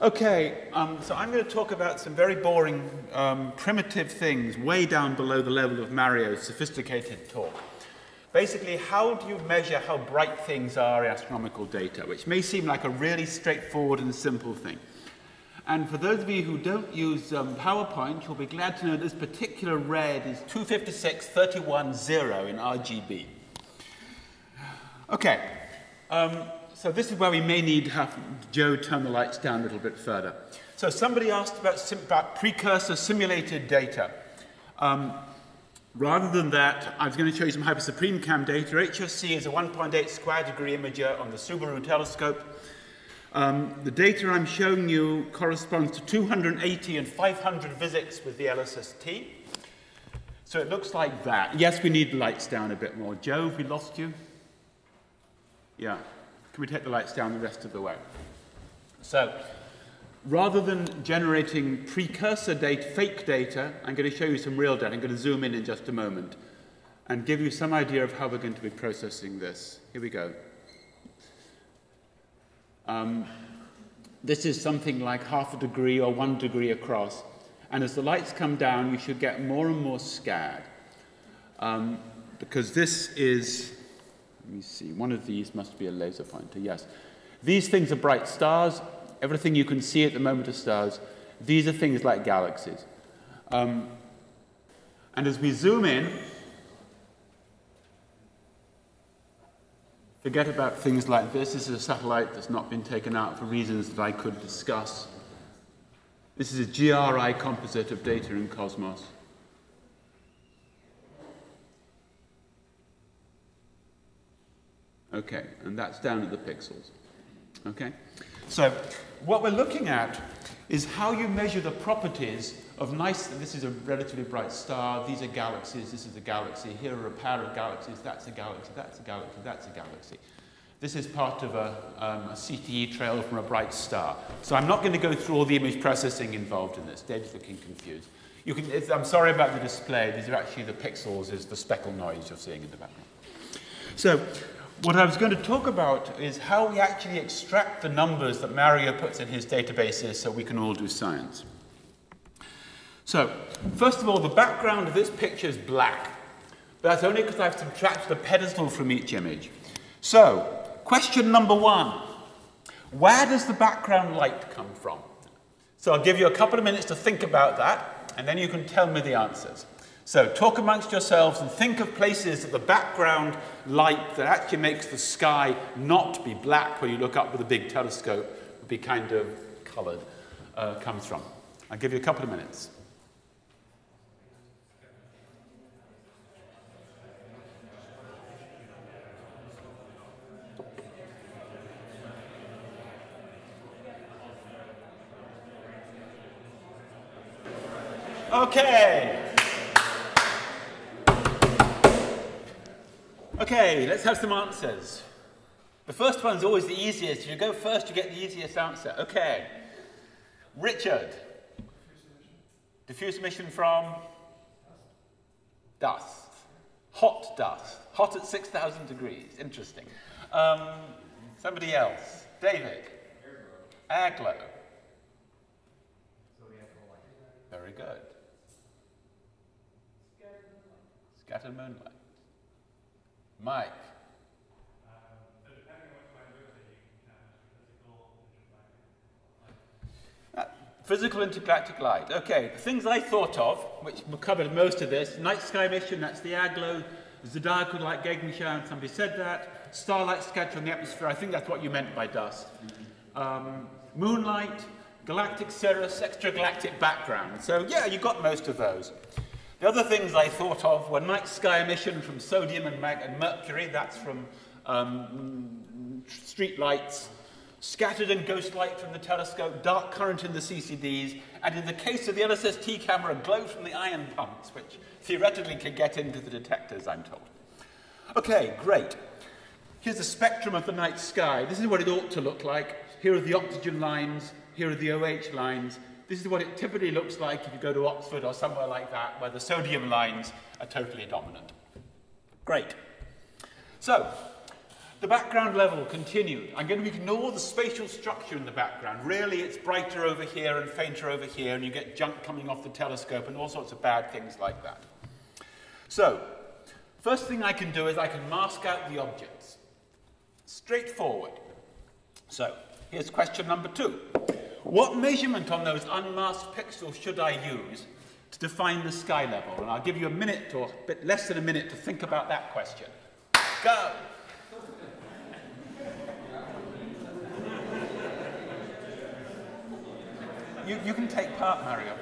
Okay, um, so I'm going to talk about some very boring, um, primitive things way down below the level of Mario's sophisticated talk. Basically, how do you measure how bright things are in astronomical data, which may seem like a really straightforward and simple thing. And for those of you who don't use um, PowerPoint, you'll be glad to know this particular red is 256.31.0 in RGB. Okay, um, so this is where we may need to have Joe turn the lights down a little bit further. So somebody asked about, about precursor simulated data. Um, rather than that, I was going to show you some Hyper Suprime-Cam data. HSC is a 1.8 square degree imager on the Subaru telescope. Um, the data I'm showing you corresponds to 280 and 500 visits with the LSST. So it looks like that. Yes, we need the lights down a bit more. Joe, have we lost you? Yeah. Can we take the lights down the rest of the way? So, rather than generating precursor data, fake data, I'm going to show you some real data. I'm going to zoom in in just a moment and give you some idea of how we're going to be processing this. Here we go. Um, this is something like half a degree or one degree across. And as the lights come down, you should get more and more scared. Um, because this is let me see. One of these must be a laser pointer. Yes. These things are bright stars. Everything you can see at the moment are stars. These are things like galaxies. Um, and as we zoom in, forget about things like this. This is a satellite that's not been taken out for reasons that I could discuss. This is a GRI composite of data in Cosmos. Okay, and that's down at the pixels. Okay? So, what we're looking at is how you measure the properties of nice, this is a relatively bright star, these are galaxies, this is a galaxy, here are a pair of galaxies, that's a galaxy, that's a galaxy, that's a galaxy. This is part of a, um, a CTE trail from a bright star. So I'm not going to go through all the image processing involved in this. Dave's looking confused. You can, I'm sorry about the display. These are actually the pixels, is the speckle noise you're seeing in the background. So what I was going to talk about is how we actually extract the numbers that Mario puts in his databases so we can all do science. So, first of all, the background of this picture is black. But that's only because I've subtracted a pedestal from each image. So, question number one. Where does the background light come from? So I'll give you a couple of minutes to think about that, and then you can tell me the answers. So talk amongst yourselves and think of places that the background light that actually makes the sky not be black when you look up with a big telescope, would be kind of coloured, uh, comes from. I'll give you a couple of minutes. Okay. Okay, let's have some answers. The first one's always the easiest. If you go first, you get the easiest answer. Okay. Richard. Diffuse emission from? Dust. Hot dust. Hot at 6,000 degrees. Interesting. Um, somebody else. David. Air glow. Very good. Scattered moonlight. Mike. Uh, physical intergalactic light. Okay, the things I thought of, which covered most of this, night sky emission, that's the airglow, zodiacal light Gegenschein, somebody said that, starlight scattering the atmosphere, I think that's what you meant by dust. Um, moonlight, galactic cirrus, extragalactic background. So yeah, you got most of those. The other things I thought of were night sky emission from sodium and, and mercury, that's from um, street lights, scattered and ghost light from the telescope, dark current in the CCDs, and in the case of the LSST camera, glow from the ion pumps, which theoretically can get into the detectors, I'm told. Okay, great. Here's the spectrum of the night sky. This is what it ought to look like. Here are the oxygen lines, here are the OH lines, This is what it typically looks like if you go to Oxford or somewhere like that, where the sodium lines are totally dominant. Great. So, the background level continued. I'm going to ignore the spatial structure in the background. Really, it's brighter over here and fainter over here, and you get junk coming off the telescope and all sorts of bad things like that. So, first thing I can do is I can mask out the objects. Straightforward. So, here's question number two. What measurement on those unmasked pixels should I use to define the sky level? And I'll give you a minute or a bit less than a minute to think about that question. Go! you, you can take part, Mario.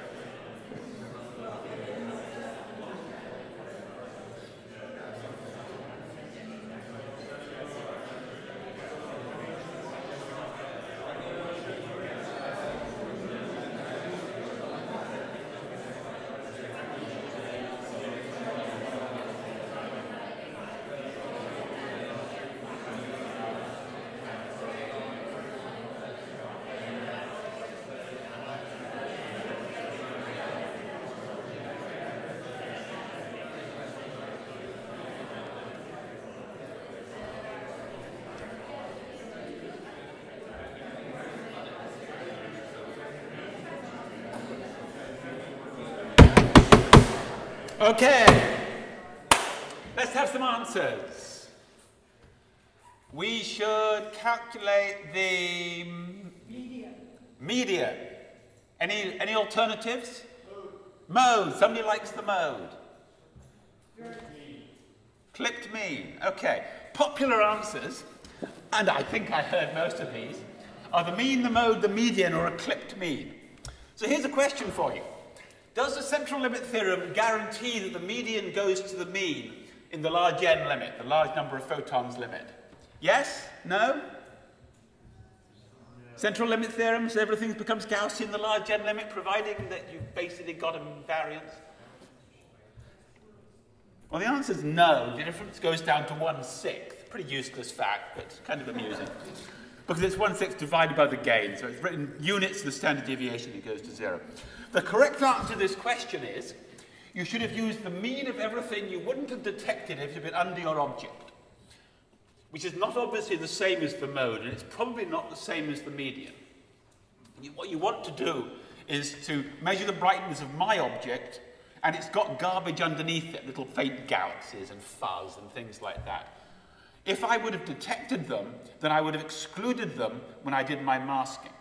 Okay. Let's have some answers. We should calculate the median. Median. Any, any alternatives? Mode. mode. Somebody likes the mode. Clipped. Clipped mean. Okay. Popular answers, and I think I heard most of these, are the mean, the mode, the median, or a clipped mean. So here's a question for you. Does the central limit theorem guarantee that the median goes to the mean in the large n limit, the large number of photons limit? Yes? No? Central limit theorem, so everything becomes Gaussian in the large n limit, providing that you've basically got a variance? Well, the answer is no. The difference goes down to one-sixth. Pretty useless fact, but kind of amusing. because it's one-sixth divided by the gain, so it's written units of the standard deviation, it goes to zero. The correct answer to this question is you should have used the mean of everything you wouldn't have detected if you'd been under your object, which is not obviously the same as the mode, and it's probably not the same as the median. You, what you want to do is to measure the brightness of my object, and it's got garbage underneath it, little faint galaxies and fuzz and things like that. If I would have detected them, then I would have excluded them when I did my masking.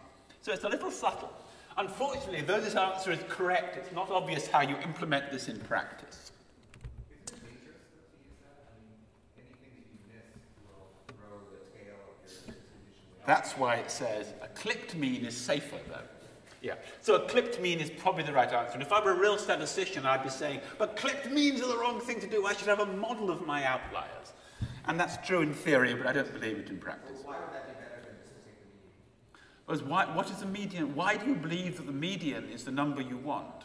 So it's a little subtle. Unfortunately, though this answer is correct, it's not obvious how you implement this in practice. That's why it says a clipped mean is safer, though. Yeah. So a clipped mean is probably the right answer. And if I were a real statistician, I'd be saying, but clipped means are the wrong thing to do. I should have a model of my outliers. And that's true in theory, but I don't believe it in practice was why, what is the median? Why do you believe that the median is the number you want?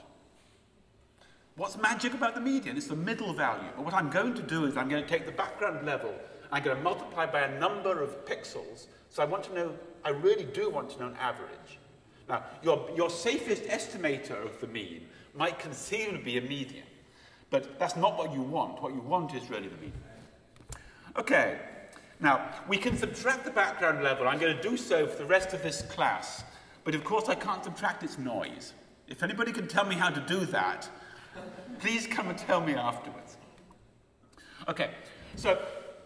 What's magic about the median? It's the middle value. But what I'm going to do is I'm going to take the background level, I'm going to multiply by a number of pixels. So I want to know, I really do want to know an average. Now, your, your safest estimator of the mean might conceivably be a median. But that's not what you want. What you want is really the median. Okay, now, we can subtract the background level. I'm going to do so for the rest of this class. But of course, I can't subtract its noise. If anybody can tell me how to do that, please come and tell me afterwards. Okay, so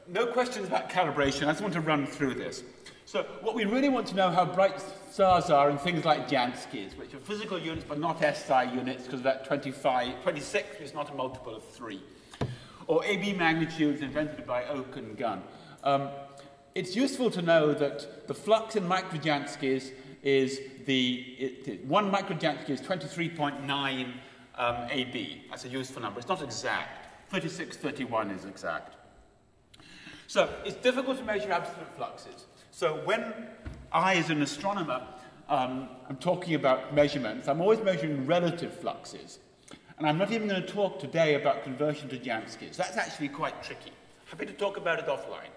no questions about calibration. I just want to run through this. So what we really want to know how bright stars are in things like Janskys, which are physical units but not SI units because that 25, 26 is not a multiple of 3. Or AB magnitudes invented by Oke and Gunn. Um, it's useful to know that the flux in microjanskys is the, it, it, one microjansky is 23.9 um, AB. That's a useful number. It's not exact. 3631 is exact. So it's difficult to measure absolute fluxes. So when I, as an astronomer, um, I'm talking about measurements, I'm always measuring relative fluxes. And I'm not even going to talk today about conversion to Janskys. That's actually quite tricky. Happy to talk about it offline.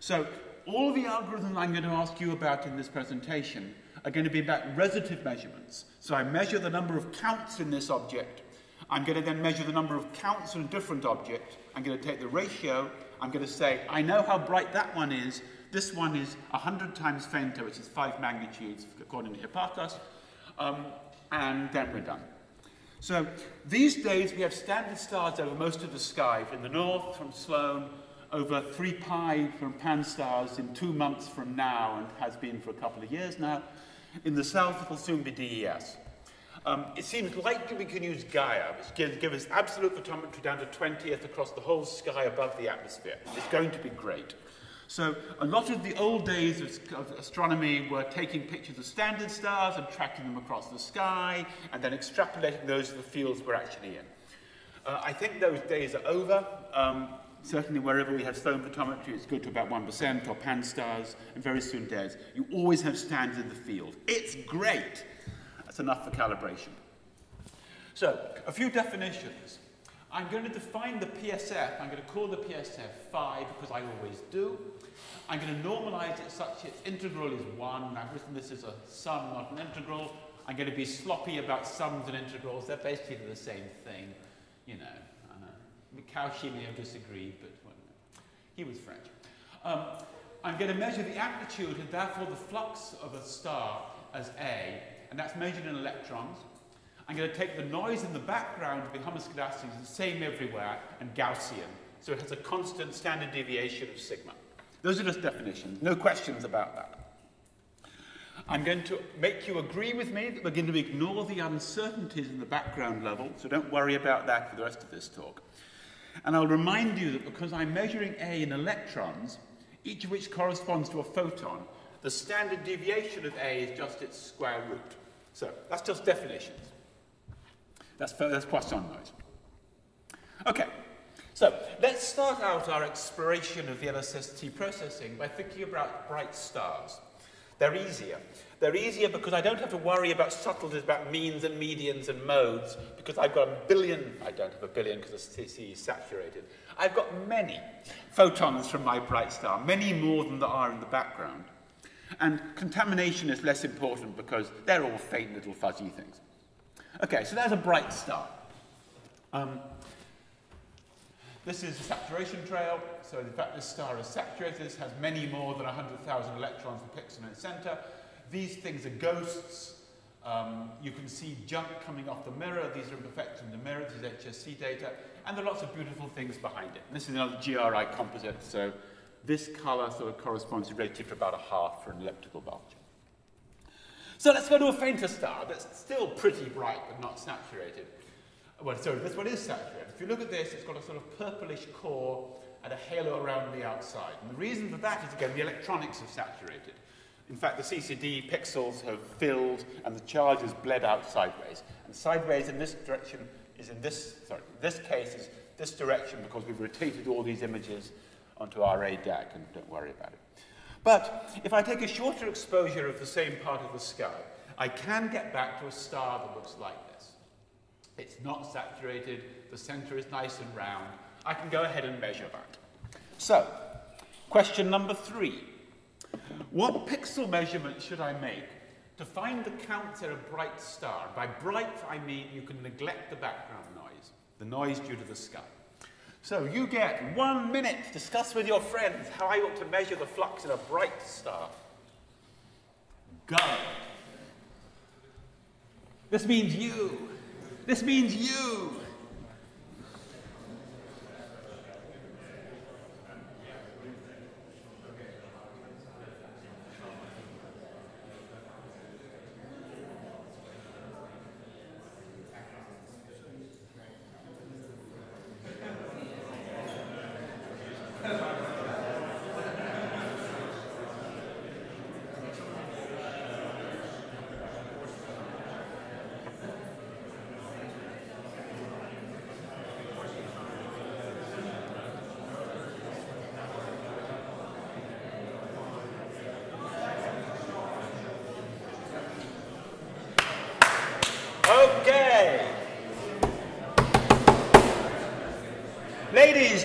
So all of the algorithms I'm going to ask you about in this presentation are going to be about resolutive measurements. So I measure the number of counts in this object. I'm going to then measure the number of counts in a different object. I'm going to take the ratio. I'm going to say, I know how bright that one is. This one is 100 times fainter, which is 5 magnitudes, according to Hipparchus. Um, and then we're done. So these days we have standard stars over most of the sky. In the north, from Sloan, over 3 pi from Pan-STARRS in two months from now, and has been for a couple of years now. In the south, it will soon be DES. Um, it seems likely we can use Gaia, which gives, gives us absolute photometry down to 20th across the whole sky above the atmosphere. It's going to be great. So a lot of the old days of, of, astronomy were taking pictures of standard stars and tracking them across the sky and then extrapolating those to the fields we're actually in. Uh, I think those days are over. Um, certainly wherever we have Sloan photometry, it's good to about 1% or Pan-STARRS, and very soon DES. You always have standards in the field. It's great. That's enough for calibration. So, a few definitions. I'm going to define the PSF. I'm going to call the PSF phi because I always do. I'm going to normalize it such its integral is 1. I've written this as a sum, not an integral. I'm going to be sloppy about sums and integrals. They're basically the same thing. You know, Cauchy may have disagreed, but he was French. Um, I'm going to measure the amplitude and therefore the flux of a star as A, and that's measured in electrons. I'm going to take the noise in the background of the Hummus galaxies, the same everywhere, and Gaussian. So it has a constant standard deviation of sigma. Those are just definitions, no questions about that. I'm going to make you agree with me that we're going to ignore the uncertainties in the background level, so don't worry about that for the rest of this talk. And I'll remind you that because I'm measuring A in electrons, each of which corresponds to a photon, the standard deviation of A is just its square root. So that's just definitions. That's, that's Poisson noise. Okay, so let's start out our exploration of the LSST processing by thinking about bright stars. They're easier. They're easier because I don't have to worry about subtleties about means and medians and modes because I've got a billion, I don't have a billion because the CC is saturated. I've got many photons from my bright star, many more than there are in the background. And contamination is less important because they're all faint little fuzzy things. Okay, so there's a bright star. Um, this is a saturation trail, so in fact this star is saturated. This has many more than 100,000 electrons per pixel in its center. These things are ghosts. Um, you can see junk coming off the mirror. These are imperfections in the mirror. This is HSC data. And there are lots of beautiful things behind it. And this is another GRI composite, so this color sort of corresponds relative to about a half for an elliptical bulge. So let's go to a fainter star that's still pretty bright but not saturated. Well, sorry, this one is saturated. If you look at this, it's got a sort of purplish core and a halo around the outside. And the reason for that is, again, the electronics have saturated. In fact, the CCD pixels have filled and the charge has bled out sideways. And sideways in this direction is in this, sorry, this case is this direction because we've rotated all these images onto our DAC, and don't worry about it. But if I take a shorter exposure of the same part of the sky, I can get back to a star that looks like this. It's not saturated, the center is nice and round. I can go ahead and measure that. So, question number three. What pixel measurement should I make to find the counts of bright star? By bright, I mean you can neglect the background noise, the noise due to the sky. So you get one minute to discuss with your friends how I ought to measure the flux in a bright star. Go. This means you. This means you.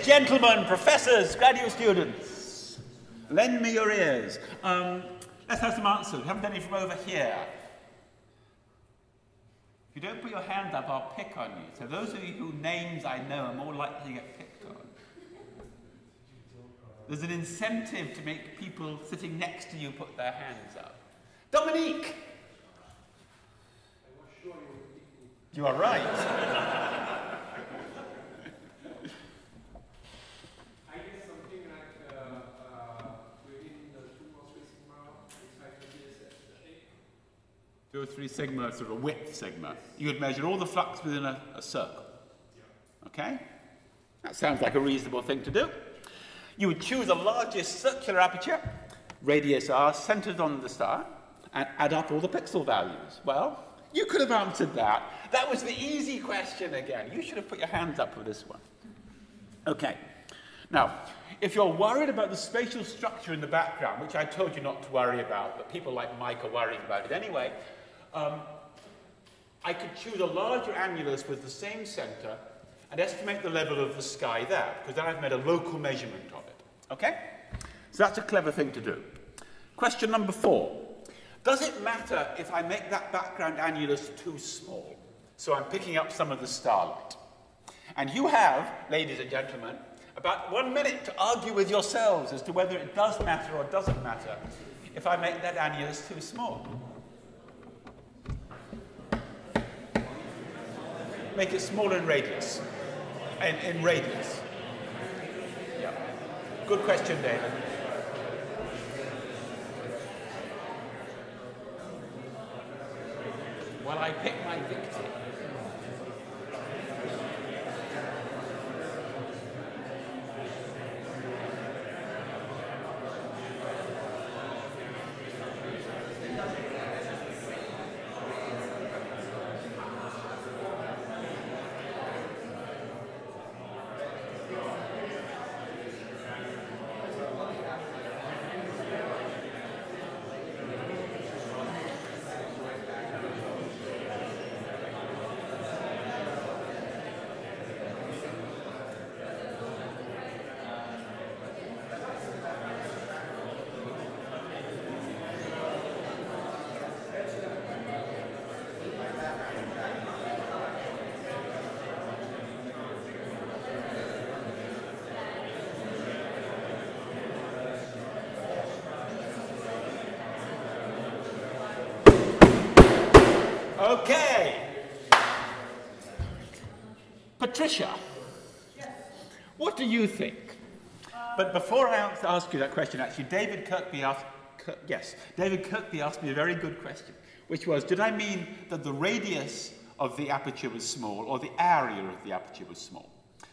Gentlemen, professors, graduate students, lend me your ears. Um, let's have some answers. We haven't any from over here. If you don't put your hand up, I'll pick on you. So those of you whose names I know are more likely to get picked on. There's an incentive to make people sitting next to you put their hands up. Dominique! You are right. two or three sigma, sort of width sigma. You would measure all the flux within a, a circle. Okay? That sounds like a reasonable thing to do. You would choose the largest circular aperture, radius r, centered on the star, and add up all the pixel values. Well, you could have answered that. That was the easy question again. You should have put your hands up for this one. Okay. Now, if you're worried about the spatial structure in the background, which I told you not to worry about, but people like Mike are worrying about it anyway, um, I could choose a larger annulus with the same center and estimate the level of the sky there, because then I've made a local measurement of it. Okay? So that's a clever thing to do. Question number four. Does it matter if I make that background annulus too small? So I'm picking up some of the starlight. And you have, ladies and gentlemen, about one minute to argue with yourselves as to whether it does matter or doesn't matter if I make that annulus too small. Make it smaller in radius. In, in radius. Yeah. Good question, David. Well, I pick my victim. Okay. Patricia, what do you think? But before I ask you that question, actually, David Kirkby asked, yes, David Kirkby asked me a very good question, which was, did I mean that the radius of the aperture was small or the area of the aperture was small?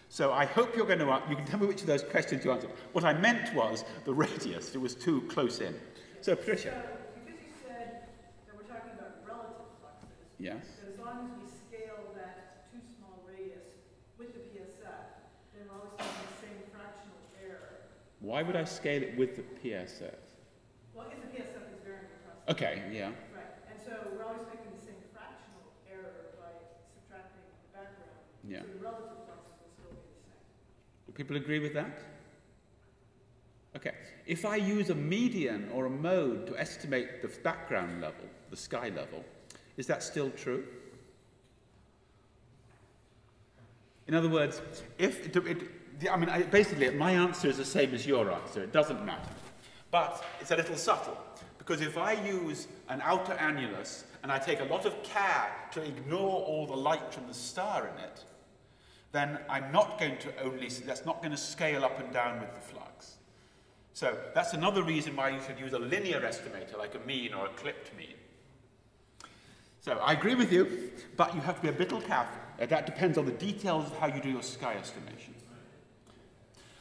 So I hope you're going to, you can tell me which of those questions you answered. What I meant was the radius, it was too close in. So Patricia. So, because you said that we're talking about relative fluxes, Yes. that as long as we scale that too small radius with the PSF, then we're always having the same fractional error. Why would I scale it with the PSF? Well, if the PSF is varying across. Okay, yeah. Right, and so we're always making the same fractional error by subtracting the background. Yeah. So the relative fluxes will still be the same. Do people agree with that? Okay. If I use a median or a mode to estimate the background level, the sky level, is that still true? In other words, if it, it, I mean, I, basically, my answer is the same as your answer. It doesn't matter. But it's a little subtle. Because if I use an outer annulus and I take a lot of care to ignore all the light from the star in it, then I'm not going to only, that's not going to scale up and down with the flux. So that's another reason why you should use a linear estimator, like a mean or a clipped mean. So I agree with you, but you have to be a bit careful. Uh, that depends on the details of how you do your sky estimation.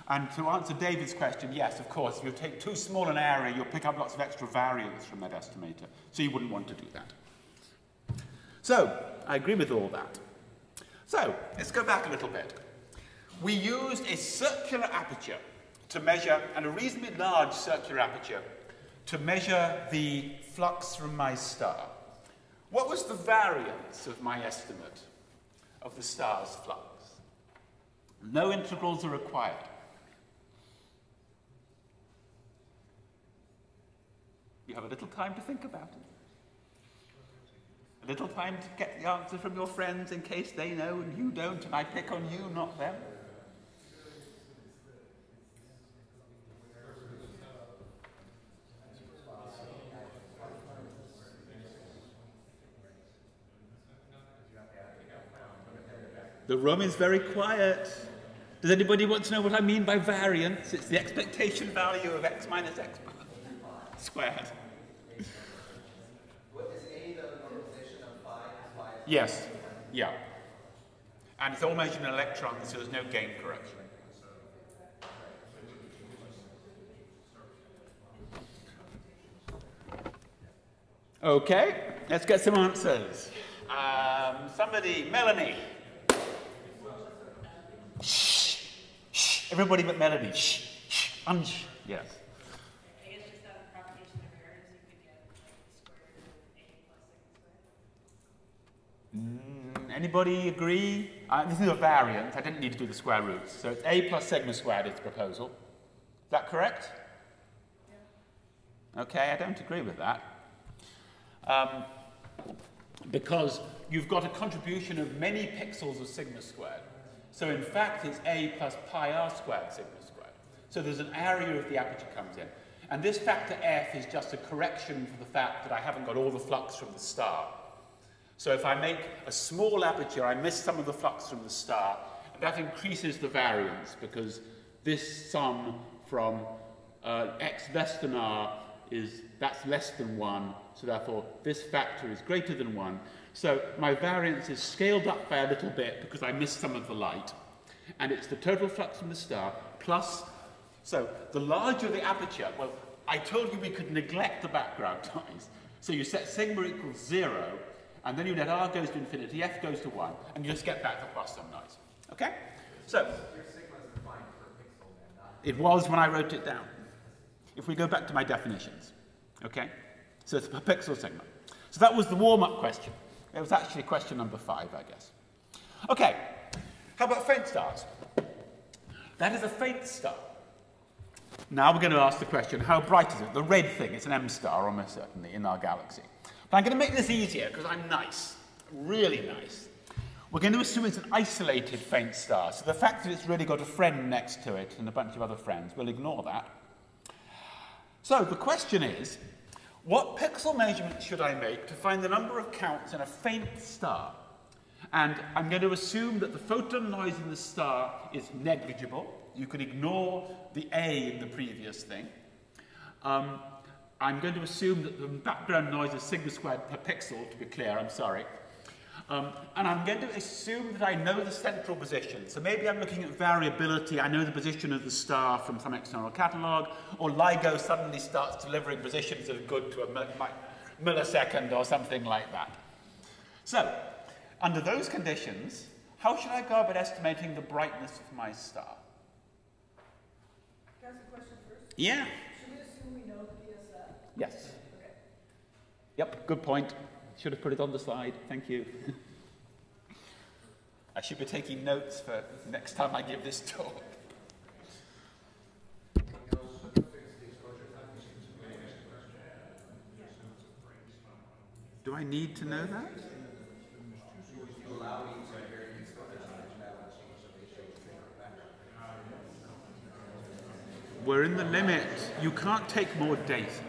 And to answer David's question, yes, of course, if you take too small an area, you'll pick up lots of extra variance from that estimator. So you wouldn't want to do that. So, I agree with all that. So, let's go back a little bit. We used a circular aperture to measure, and a reasonably large circular aperture, to measure the flux from my star. What was the variance of my estimate of the star's flux? No integrals are required. You have a little time to think about it. A little time to get the answer from your friends in case they know and you don't, and I pick on you, not them. The room is very quiet. Does anybody want to know what I mean by variance? It's the expectation value of x minus x squared. What is A the normalization of phi? Phi is Yes, yeah. And it's all measured in electrons, so there's no gain correction. Okay, let's get some answers. Um, somebody, Melanie. Shh, shh, everybody but Melanie. Shh, shh, unsh. Yes. I guess just out of propagation of errors, you could get like the square root of a plus sigma squared. Mm, anybody agree? Uh, this is a variant. I didn't need to do the square roots. So it's a plus sigma squared is the proposal. Is that correct? Okay, I don't agree with that. Um, because you've got a contribution of many pixels of sigma squared. So in fact, it's a plus pi r squared sigma squared. So there's an area of the aperture comes in. And this factor f is just a correction for the fact that I haven't got all the flux from the star. So if I make a small aperture, I miss some of the flux from the star, and that increases the variance because this sum from uh, x less than r is, that's less than 1, so therefore this factor is greater than 1. So my variance is scaled up by a little bit because I missed some of the light, and it's the total flux from the star plus, so the larger the aperture, well, I told you we could neglect the background noise. So you set sigma equals 0, and then you let r goes to infinity, f goes to 1, and you just get back the plus some noise. Okay? So, it was when I wrote it down. If we go back to my definitions, okay? So it's per pixel sigma. So that was the warm-up question. It was actually question number five, I guess. Okay, how about faint stars? That is a faint star. Now we're going to ask the question, how bright is it? The red thing, it's an M star almost certainly in our galaxy. But I'm going to make this easier because I'm nice, really nice. We're going to assume it's an isolated faint star. So the fact that it's really got a friend next to it and a bunch of other friends, we'll ignore that. So the question is, what pixel measurement should I make to find the number of counts in a faint star? And I'm going to assume that the photon noise in the star is negligible. You can ignore the A in the previous thing. Um, I'm going to assume that the background noise is sigma squared per pixel, to be clear, I'm sorry. Um, and I'm going to assume that I know the central position. So maybe I'm looking at variability. I know the position of the star from some external catalogue, or LIGO suddenly starts delivering positions that are good to a mi- mi- millisecond or something like that. So, under those conditions, how should I go about estimating the brightness of my star? Can I ask a question first? Yeah. Should we assume we know the PSF? Yes. Yep, good point. Should have put it on the slide. Thank you. I should be taking notes for next time I give this talk. Do I need to know that? We're in the limit. You can't take more data.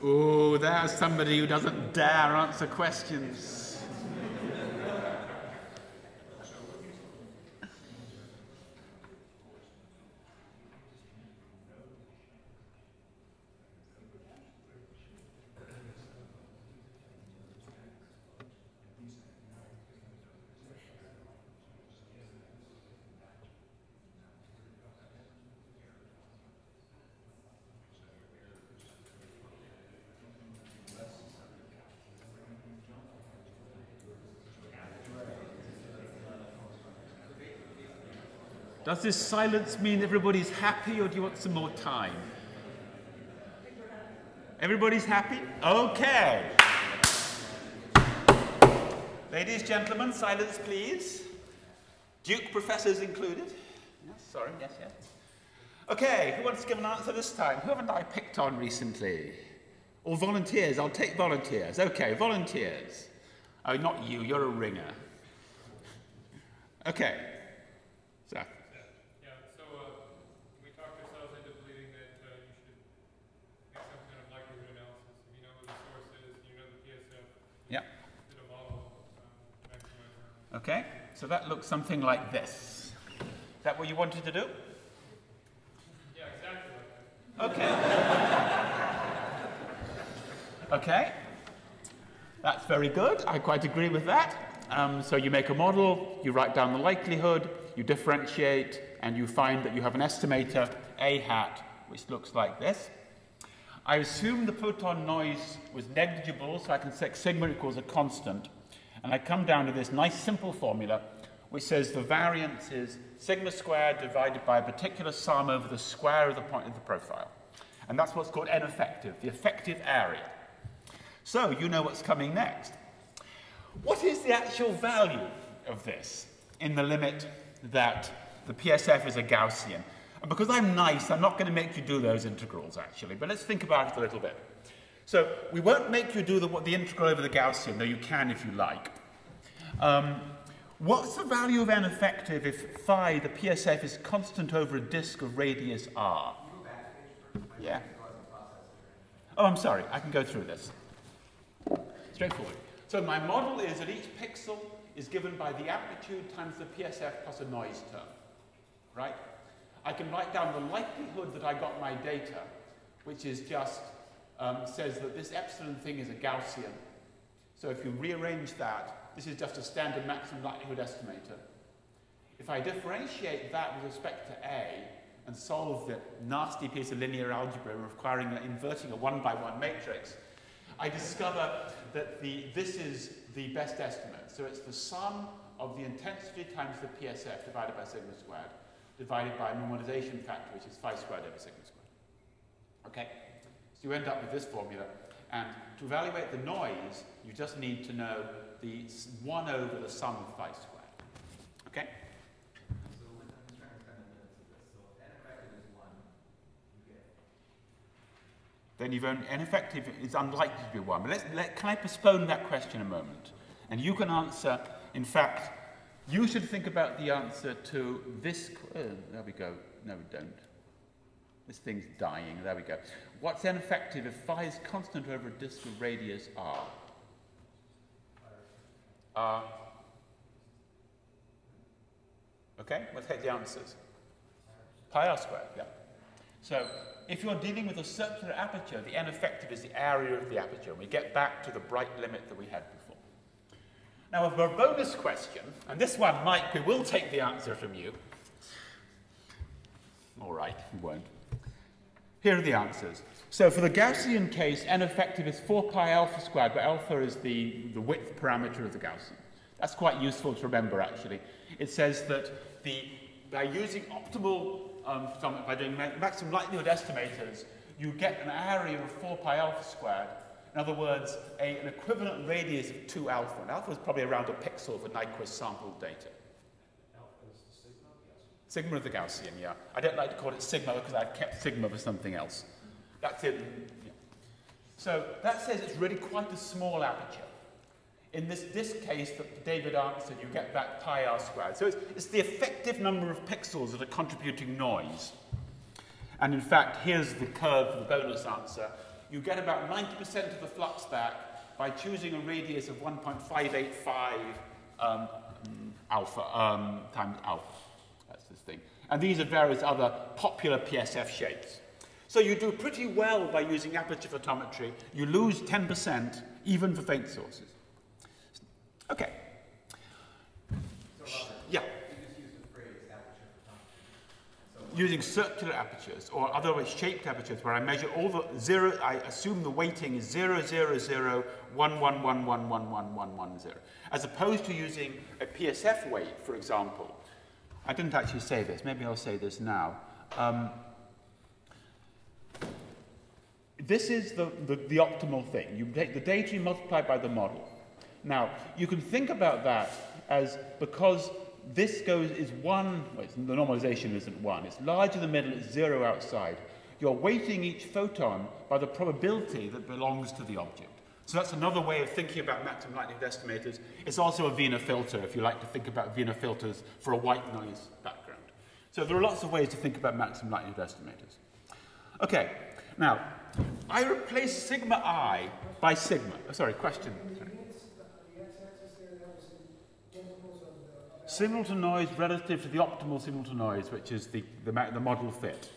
Oh, there's somebody who doesn't dare answer questions. Does this silence mean everybody's happy or do you want some more time? Everybody's happy? Okay. Ladies, gentlemen, silence please. Duke professors included. Yes, sorry, yes, yes. Okay, who wants to give an answer this time? Who haven't I picked on recently? Or volunteers? I'll take volunteers. Okay, volunteers. Oh, not you, you're a ringer. Okay. So, Yeah, so uh, we talked ourselves into believing that uh, you should make some kind of likelihood analysis. If you know who the source is, you know the PSF, yeah. did a model, um, maximize our. Okay, so that looks something like this. Is that what you wanted to do? Yeah, exactly. Okay. okay. That's very good. I quite agree with that. Um, so you make a model, you write down the likelihood, you differentiate, and you find that you have an estimator, A hat, which looks like this. I assume the photon noise was negligible, so I can say sigma equals a constant. And I come down to this nice simple formula, which says the variance is sigma squared divided by a particular sum over the square of the point of the profile. And that's what's called N effective, the effective area. So you know what's coming next. What is the actual value of this in the limit that the PSF is a Gaussian? And because I'm nice, I'm not going to make you do those integrals, actually, but let's think about it a little bit. So we won't make you do the, the integral over the Gaussian, though you can if you like. Um, what's the value of n effective if phi, the PSF, is constant over a disk of radius r? Yeah. Oh, I'm sorry. I can go through this. Straightforward. So my model is that each pixel is given by the amplitude times the PSF plus a noise term. Right? I can write down the likelihood that I got my data, which is just, um, says that this epsilon thing is a Gaussian. So if you rearrange that, this is just a standard maximum likelihood estimator. If I differentiate that with respect to A and solve the nasty piece of linear algebra requiring inverting a one by one matrix, I discover that the, this is the best estimate. So it's the sum of the intensity times the PSF divided by sigma squared, divided by a normalization factor, which is phi squared over sigma squared. Okay? So you end up with this formula. And to evaluate the noise, you just need to know the 1 over the sum of phi squared. Okay? Then you've only, and effective is unlikely to be one. But let's, let, can I postpone that question a moment? And you can answer, in fact, you should think about the answer to this. Uh, there we go. No, we don't. This thing's dying. There we go. What's n effective if phi is constant over a disk of radius r? R. Okay, we'll take the answers. Pi r squared, yeah. So if you're dealing with a circular aperture, the n effective is the area of the aperture. And we get back to the bright limit that we had before. Now, a bonus question, and this one, Mike, we will take the answer from you. All right, we won't. Here are the answers. So for the Gaussian case, n effective is 4 pi alpha squared, but alpha is the, the width parameter of the Gaussian. That's quite useful to remember, actually. It says that the, by using optimal, um, by doing maximum likelihood estimators, you get an area of 4 pi alpha squared. In other words, a, an equivalent radius of 2 alpha. And alpha is probably around a pixel for Nyquist sampled data. Sigma of the Gaussian, yeah. I don't like to call it sigma because I've kept sigma for something else. That's it. Yeah. So that says it's really quite a small aperture. In this, this case that David answered, you get back pi r squared. So it's, it's the effective number of pixels that are contributing noise. And in fact, here's the curve for the bonus answer. you get about 90% of the flux back by choosing a radius of 1.585 um, alpha um, times alpha. And these are various other popular PSF shapes. So you do pretty well by using aperture photometry. You lose 10% even for faint sources. Okay. So Yeah. Using circular apertures or otherwise shaped apertures where I measure all the zero, I assume the weighting is 0, 0, 0, 1, 1, 1, 1, 1, 1, 1, 1, 0. As opposed to using a PSF weight, for example. I didn't actually say this, maybe I'll say this now. Um, this is the, the, the optimal thing. You take the data, you multiply by the model. Now, you can think about that as because this goes is one, well, the normalization isn't one, it's larger in the middle, it's zero outside. You're weighting each photon by the probability that belongs to the object. So that's another way of thinking about maximum likelihood estimators. It's also a Wiener filter, if you like to think about Wiener filters for a white noise background. So there are lots of ways to think about maximum likelihood estimators. Okay, now, I replace sigma i by sigma. Oh, sorry, question. Signal to noise relative to the optimal signal to noise, which is the, the, the model fit.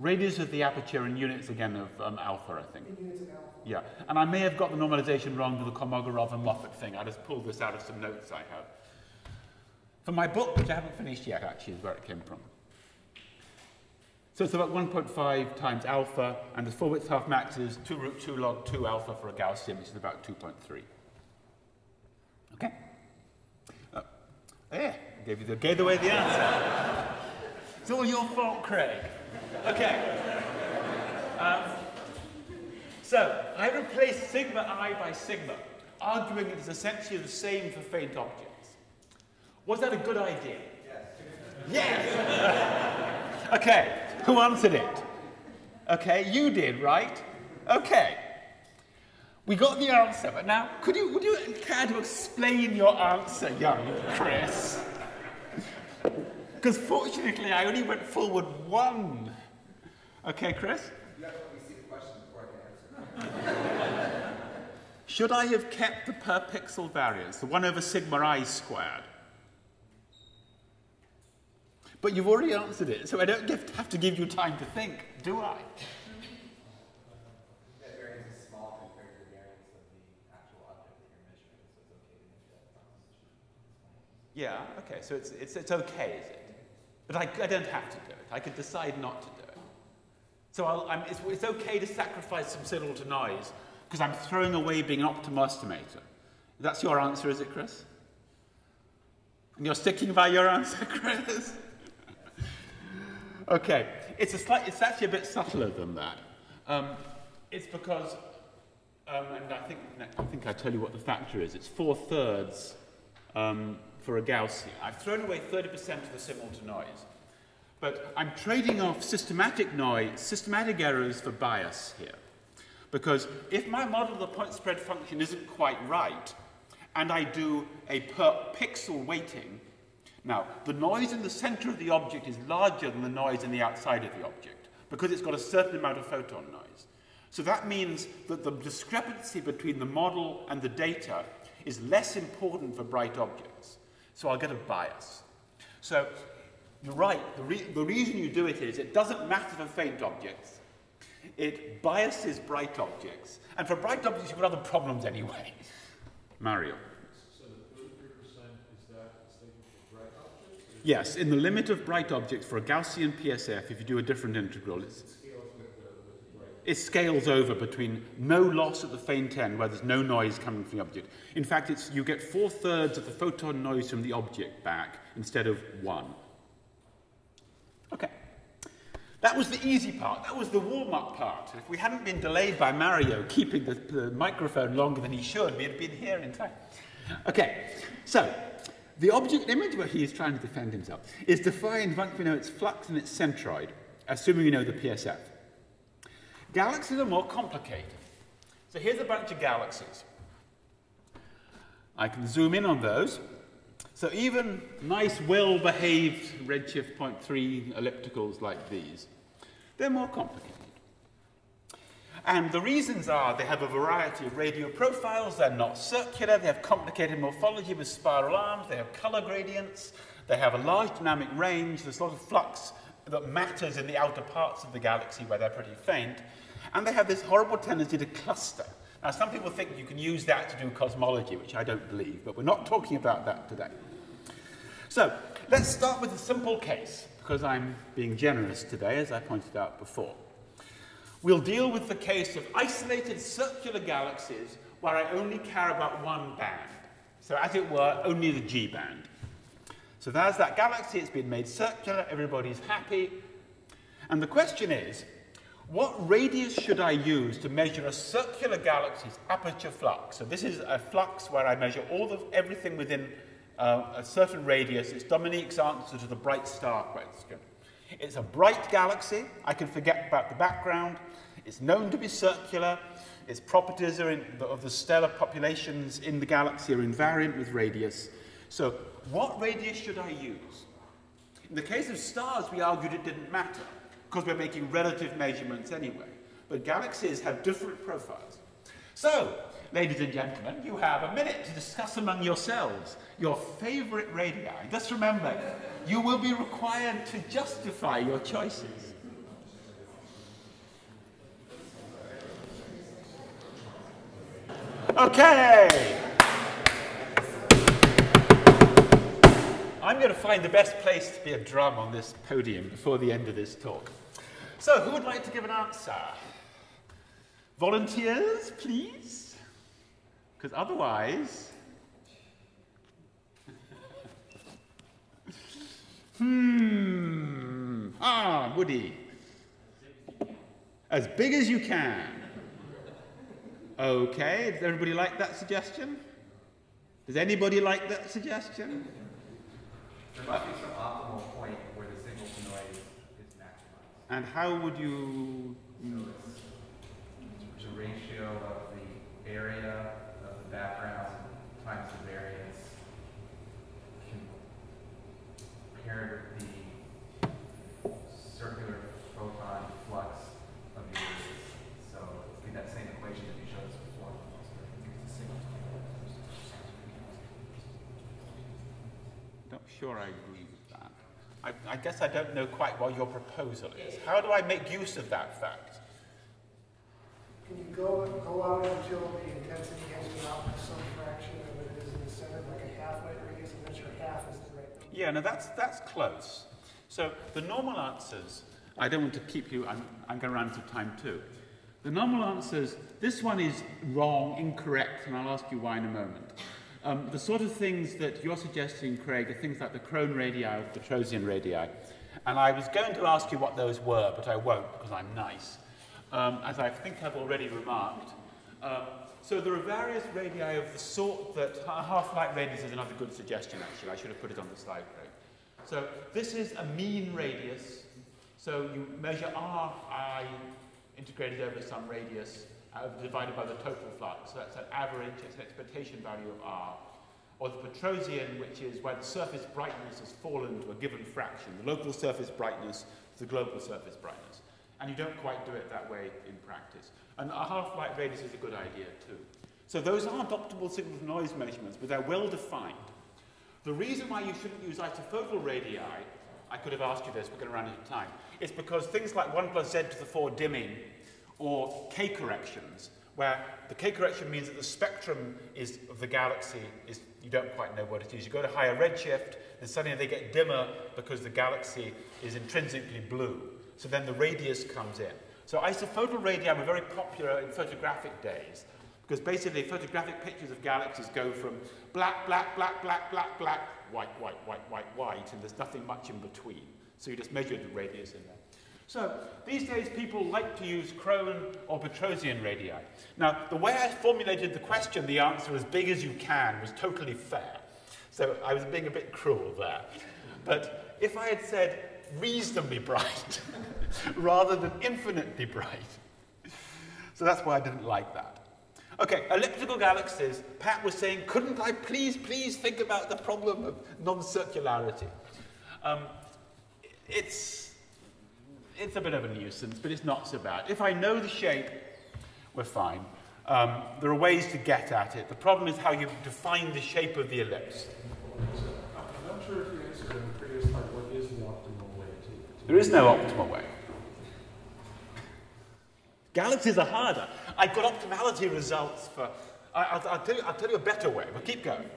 Radius of the aperture in units again of um, alpha, I think. Units of alpha. Yeah, and I may have got the normalization wrong with the Kolmogorov and Moffat thing. I just pulled this out of some notes I have. For my book, which I haven't finished yet, actually, is where it came from. So it's about 1.5 times alpha, and the full width half max is 2 root 2 log 2 alpha for a Gaussian, which is about 2.3. Okay? Oh, there, I gave, you the, gave away the answer. it's all your fault, Craig. Okay. Um, so I replace sigma i by sigma, arguing it is essentially the same for faint objects. Was that a good idea? Yes. Yes! okay, who answered it? Okay, you did, right? Okay. We got the answer, but now, could you, would you care to explain your answer, young Chris? Because fortunately, I only went forward one. Okay, Chris? You have to let me see the question before I can answer. Should I have kept the per pixel variance, the 1 over sigma i squared? But you've already answered it, so I don't give, have to give you time to think, do I? That variance is small compared to the variance of the actual object that you're measuring, so it's okay to make that proposition. Yeah, okay, so it's, it's, it's okay, is it? But I, I don't have to do it. I could decide not to do it. So it's, it's okay to sacrifice some signal to noise because I'm throwing away being an optimal estimator. That's your answer, is it, Chris? And you're sticking by your answer, Chris? okay, it's, a slight, it's actually a bit subtler than that. Um, it's because, um, and I think, I think I tell you what the factor is. It's four thirds um, for a Gaussian. I've thrown away 30% of the signal to noise. But I'm trading off systematic noise, systematic errors for bias here. Because if my model of the point spread function isn't quite right, and I do a per pixel weighting, now, the noise in the center of the object is larger than the noise in the outside of the object, because it's got a certain amount of photon noise. So that means that the discrepancy between the model and the data is less important for bright objects. So I'll get a bias. So you're right, the, re the reason you do it is it doesn't matter for faint objects. It biases bright objects. And for bright objects, you've got other problems anyway. Mario. So the 33% is that statement for bright objects? Yes, in the limit of bright objects for a Gaussian PSF, if you do a different integral, it's, it scales with the, with the bright? it scales over between no loss at the faint end, where there's no noise coming from the object. In fact, it's, you get four thirds of the photon noise from the object back instead of one. Okay. That was the easy part. That was the warm-up part. If we hadn't been delayed by Mario keeping the, the microphone longer than he should, we'd have been here in time. Okay, so the object image where he is trying to defend himself is defined once we know its flux and its centroid, assuming we know the PSF. Galaxies are more complicated. So here's a bunch of galaxies. I can zoom in on those. So even nice, well-behaved redshift 0.3 ellipticals like these, they're more complicated. And the reasons are they have a variety of radial profiles, they're not circular, they have complicated morphology with spiral arms, they have color gradients, they have a large dynamic range, there's a lot of flux that matters in the outer parts of the galaxy where they're pretty faint, and they have this horrible tendency to cluster. Now, some people think you can use that to do cosmology, which I don't believe, but we're not talking about that today. So, let's start with a simple case, because I'm being generous today, as I pointed out before. We'll deal with the case of isolated circular galaxies where I only care about one band. So, as it were, only the G band. So, there's that galaxy, it's been made circular, everybody's happy. And the question is what radius should I use to measure a circular galaxy's aperture flux? So, this is a flux where I measure all of everything within uh, a certain radius. It's Dominique's answer to the bright star question. It's a bright galaxy. I can forget about the background. It's known to be circular. Its properties in, of the stellar populations in the galaxy are invariant with radius. So, what radius should I use? In the case of stars, we argued it didn't matter because we're making relative measurements anyway. But galaxies have different profiles. So, ladies and gentlemen, you have a minute to discuss among yourselves your favorite radii. Just remember, you will be required to justify your choices. Okay. I'm going to find the best place to be a drum on this podium before the end of this talk. So, who would like to give an answer? Volunteers, please? Because otherwise. Hmm. Ah, Woody. As big as you can. Okay, does everybody like that suggestion? Does anybody like that suggestion? There must be some optimal point where the signal to noise is maximized. And how would you. So it's the ratio of the area of the background times the variance compared the circular photon flux of the radius. So it'd that same equation that you showed us before. Not sure I agree with that. I, I guess I don't know quite what your proposal is. How do I make use of that fact? Can you go, go out until the intensity has dropped to some fraction of what it is in the center, like a half light radius, and that's your half is the right number? Yeah, no, that's, that's close. So the normal answers, I don't want to keep you, I'm, I'm going to run out of time too. The normal answers, this one is wrong, incorrect, and I'll ask you why in a moment. Um, the sort of things that you're suggesting, Craig, are things like the Kron radii, the Petrosian radii. And I was going to ask you what those were, but I won't because I'm nice. Um, as I think I've already remarked. Um, so there are various radii of the sort that half-light radius is another good suggestion, actually. I should have put it on the slide, Craig. So this is a mean radius. So you measure Ri integrated over some radius uh, divided by the total flux. So that's an average, it's an expectation value of R. Or the Petrosian, which is where the surface brightness has fallen to a given fraction, the local surface brightness to the global surface brightness. And you don't quite do it that way in practice. And a half-light radius is a good idea too. So those are adoptable signal-to-noise measurements, but they're well defined. The reason why you shouldn't use isophotal radii, I could have asked you this, we're going to run out of time, is because things like 1 plus z to the 4 dimming or K corrections, where the K correction means that the spectrum is, of the galaxy is, you don't quite know what it is. You go to higher redshift, and suddenly they get dimmer because the galaxy is intrinsically blue. So then the radius comes in. So isophotal radii were very popular in photographic days, because basically photographic pictures of galaxies go from black, black, black, black, black, black, white, white, white, white, white, and there's nothing much in between. So you just measure the radius in there. So these days people like to use Kron or Petrosian radii. Now, the way I formulated the question, the answer as big as you can, was totally fair. So I was being a bit cruel there. But if I had said reasonably bright rather than infinitely bright, so that's why I didn't like that. Okay, elliptical galaxies. Pat was saying, couldn't I please, please think about the problem of non-circularity? Um, it's, it's a bit of a nuisance, but it's not so bad. If I know the shape, we're fine. Um, there are ways to get at it. The problem is how you define the shape of the ellipse. I'm not sure if you answered in the previous slide, what is the optimal way to? to- There is no optimal way. Galaxies are harder. I've got optimality results for. I, I'll, I'll, tell you, I'll tell you a better way, but keep going.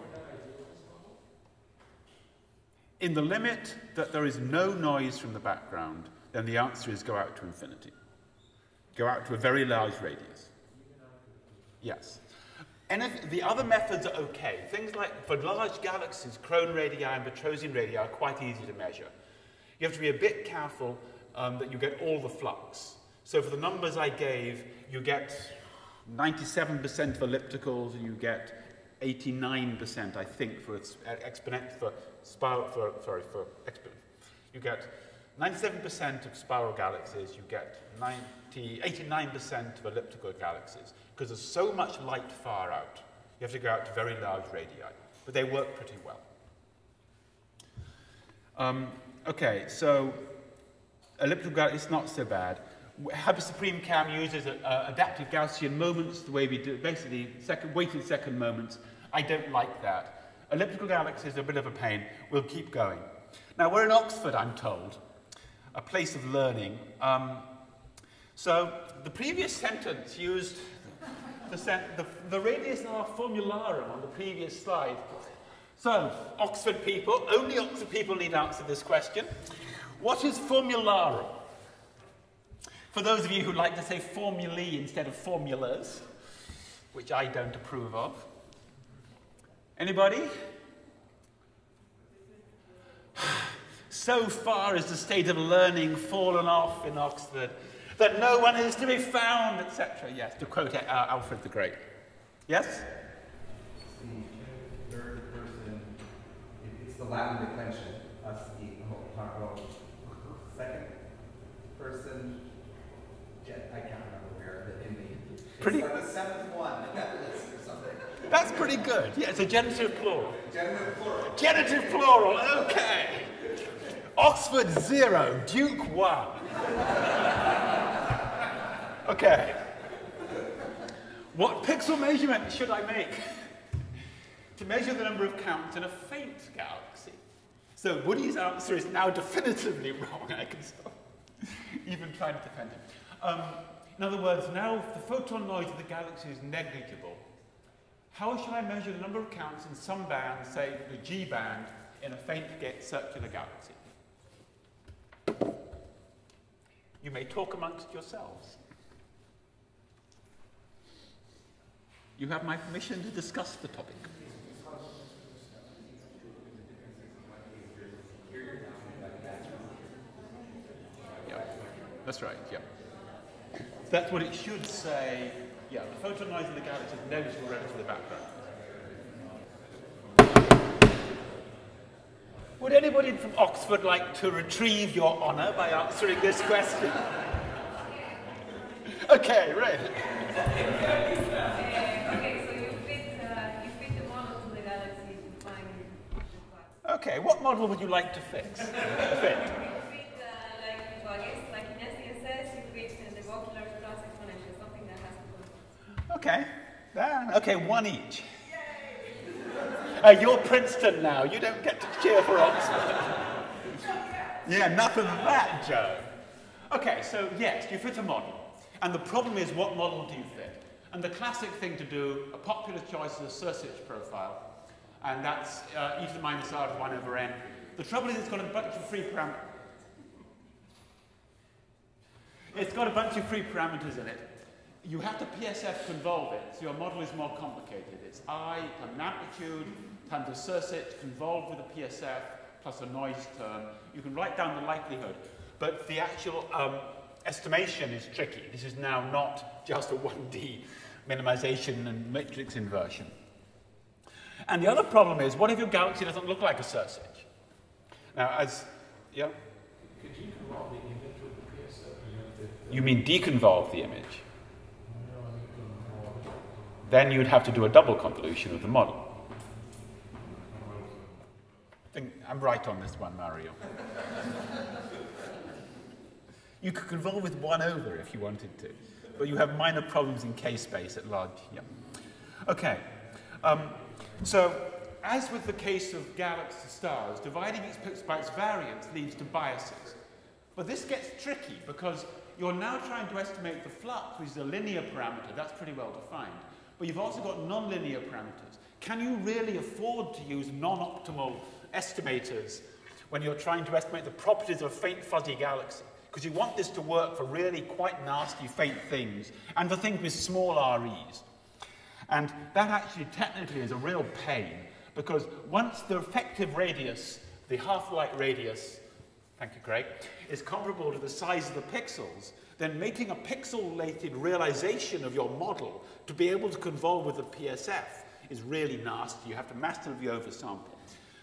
In the limit that there is no noise from the background, then the answer is go out to infinity. Go out to a very large radius. Yes. And if the other methods are okay. Things like for large galaxies, Kron radii and Petrosian radii are quite easy to measure. You have to be a bit careful um, that you get all the flux. So for the numbers I gave, you get 97% of ellipticals, you get 89%, I think, for exponent for spiral for sorry for exponent. You get 97% of spiral galaxies. You get 90, 89% of elliptical galaxies because there's so much light far out. You have to go out to very large radii, but they work pretty well. Um, okay, so elliptical galaxies, not so bad. Hyper Suprime-Cam uses uh, adaptive Gaussian moments, the way we do basically second, weighted second moments. I don't like that. Elliptical galaxies are a bit of a pain. We'll keep going. Now, we're in Oxford, I'm told, a place of learning. Um, so, the previous sentence used the, the, the radius R formularum on the previous slide. So, Oxford people, only Oxford people need answer this question. What is formularum? For those of you who like to say formulae instead of formulas, which I don't approve of. Anybody? So far has the state of learning fallen off in Oxford that no one is to be found, etc. Yes, to quote uh, Alfred the Great. Yes? Third person, it's the Latin declension, us, the, oh, oh, second person, yeah, I can't remember where, but in the, it's Pretty- like the seventh one. That's pretty good. Yeah, it's a genitive plural. Genitive plural. Genitive plural, okay. Oxford zero, Duke one. Okay. What pixel measurement should I make to measure the number of counts in a faint galaxy? So Woody's answer is now definitively wrong. I can stop even trying to defend him. Um, in other words, now if the photon noise of the galaxy is negligible, how shall I measure the number of counts in some band, say the G band, in a faint circular galaxy? You may talk amongst yourselves. You have my permission to discuss the topic. Yeah, that's right, yeah. That's what it should say. Yeah, the photon noise of the galaxy is noticeable relative to the background. Would anybody from Oxford like to retrieve your honour by answering this question? okay, right. Okay, so you fit, you fit the model to the galaxy to find. Okay, what model would you like to fix? Fit. You fit, uh, like, well, I guess, like in SDSS, you fit uh, the Vaucouleurs plus exponential, something that has to Okay. Okay, one each. Uh, you're Princeton now. You don't get to cheer for Oxford. yeah, nothing of that, Joe. Okay, so yes, you fit a model. And the problem is, what model do you fit? And the classic thing to do, a popular choice is a Sersic profile. And that's uh, e to the minus r of 1 over n. The trouble is, it's got a bunch of free parameters. It's got a bunch of free parameters in it. You have to PSF convolve it, so your model is more complicated. It's I times an amplitude times a Sersic convolved with a PSF plus a noise term. You can write down the likelihood, but the actual um, estimation is tricky. This is now not just a 1D minimization and matrix inversion. And the other problem is, what if your galaxy doesn't look like a Sersic? Now, as, yeah? Could you convolve the image with the PSF? You know, if- if- You mean deconvolve the image? No, I mean, convolve. Then you'd have to do a double convolution of the model. I think I'm right on this one, Mario. you could convolve with one over if you wanted to. but you have minor problems in k-space at large. Yeah. Okay. Um, so, as with the case of galaxy stars, dividing each by its variance leads to biases. But this gets tricky because you're now trying to estimate the flux, which is a linear parameter. That's pretty well defined. But you've also got nonlinear parameters. Can you really afford to use non-optimal estimators when you're trying to estimate the properties of a faint fuzzy galaxy? Because you want this to work for really quite nasty faint things and for things with small REs. And that actually technically is a real pain because once the effective radius, the half-light radius, thank you, Greg, is comparable to the size of the pixels, then making a pixelated realization of your model to be able to convolve with the PSF is really nasty. You have to massively oversample.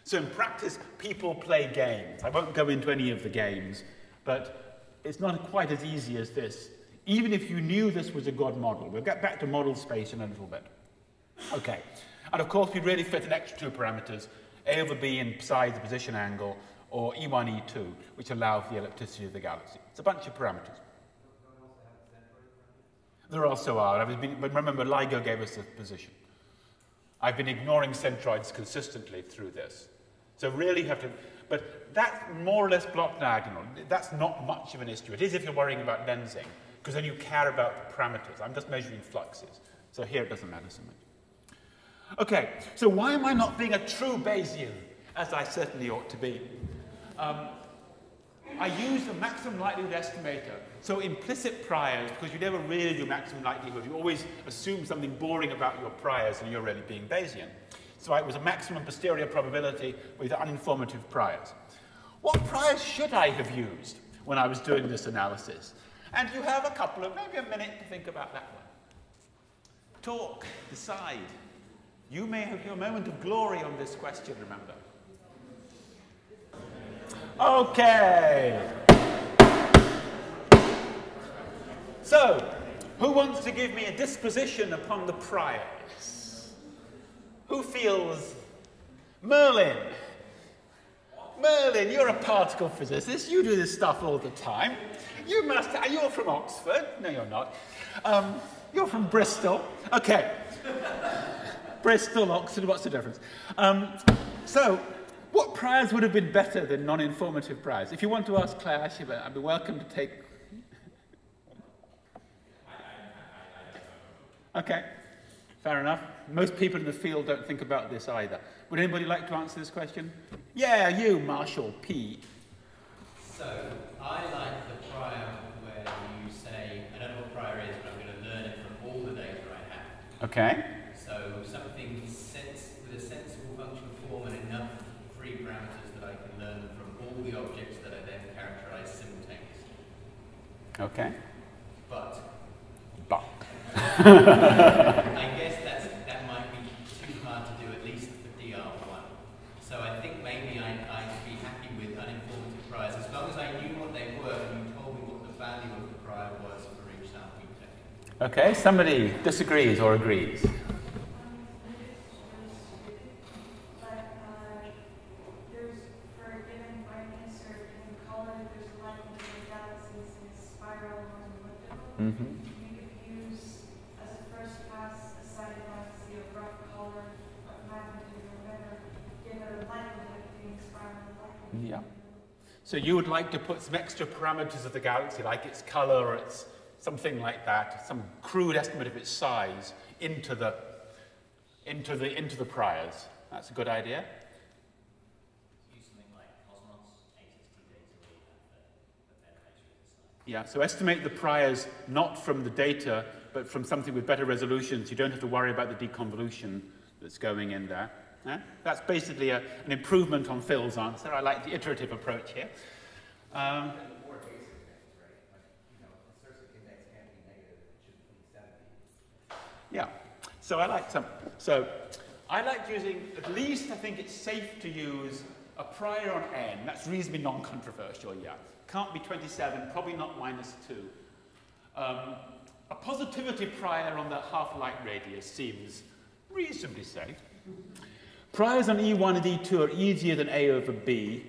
So in practice, people play games. I won't go into any of the games, but it's not quite as easy as this. Even if you knew this was a good model. We'll get back to model space in a little bit. Okay. And of course, we really fit an extra two parameters, A over B in psi, the position angle, or E1, E2, which allow for the ellipticity of the galaxy. It's a bunch of parameters. There also are. I've been, but remember, LIGO gave us the position. I've been ignoring centroids consistently through this. So really have to, but that's more or less block diagonal. That's not much of an issue. It is if you're worrying about lensing, because then you care about the parameters. I'm just measuring fluxes. So here it doesn't matter so much. Okay, so why am I not being a true Bayesian, as I certainly ought to be? Um, I use the maximum likelihood estimator. So implicit priors, because you never really do maximum likelihood, you always assume something boring about your priors and you're really being Bayesian. So it was a maximum posterior probability with uninformative priors. What priors should I have used when I was doing this analysis? And you have a couple of, maybe a minute to think about that one. Talk, decide. You may have your moment of glory on this question, remember. Okay. So, who wants to give me a disposition upon the priors? Who feels Merlin? Merlin, you're a particle physicist. You do this stuff all the time. You must. You're from Oxford. No, you're not. Um, you're from Bristol. Okay. Bristol, Oxford. What's the difference? Um, so, what priors would have been better than non-informative priors? If you want to ask Claire Ashiver, I'd be welcome to take... Okay, fair enough. Most people in the field don't think about this either. Would anybody like to answer this question? Yeah, you, Marshall P. So, I like the prior where you say, I don't know what prior is, but I'm going to learn it from all the data I have. Okay. So, something sense, with a sensible functional form and enough free parameters that I can learn from all the objects that I then characterize simultaneously. Okay. But But. I guess that's, that might be too hard to do, at least for DR1. So I think maybe I, I'd be happy with uninformative priors, as long as I knew what they were and you told me what the value of the prior was for each sample you. Okay, somebody disagrees or agrees. But uh, there's, for a given brain insert in color, there's a likelihood of galaxies in a spiral or an elliptical. Mm-hmm. You could use, as a first pass, a side galaxy of rough color of magnitude or whatever, give it a likelihood of being likelihood. Yeah. So you would like to put some extra parameters of the galaxy, like its color or its something like that, some crude estimate of its size, into the into the into the priors. That's a good idea. Use something like Cosmos, HST data, where you have the, the better measure of the size. Yeah. So estimate the priors not from the data, but from something with better resolution, so You don't have to worry about the deconvolution that's going in there. Eh? That's basically a, an improvement on Phil's answer. I like the iterative approach here. Um. Yeah. So I like some. So I like using, at least I think it's safe to use a prior on n. That's reasonably non-controversial, yeah. Can't be 27, probably not minus 2. Um, a positivity prior on the half-light radius seems reasonably safe. Priors on E1 and E2 are easier than A over B.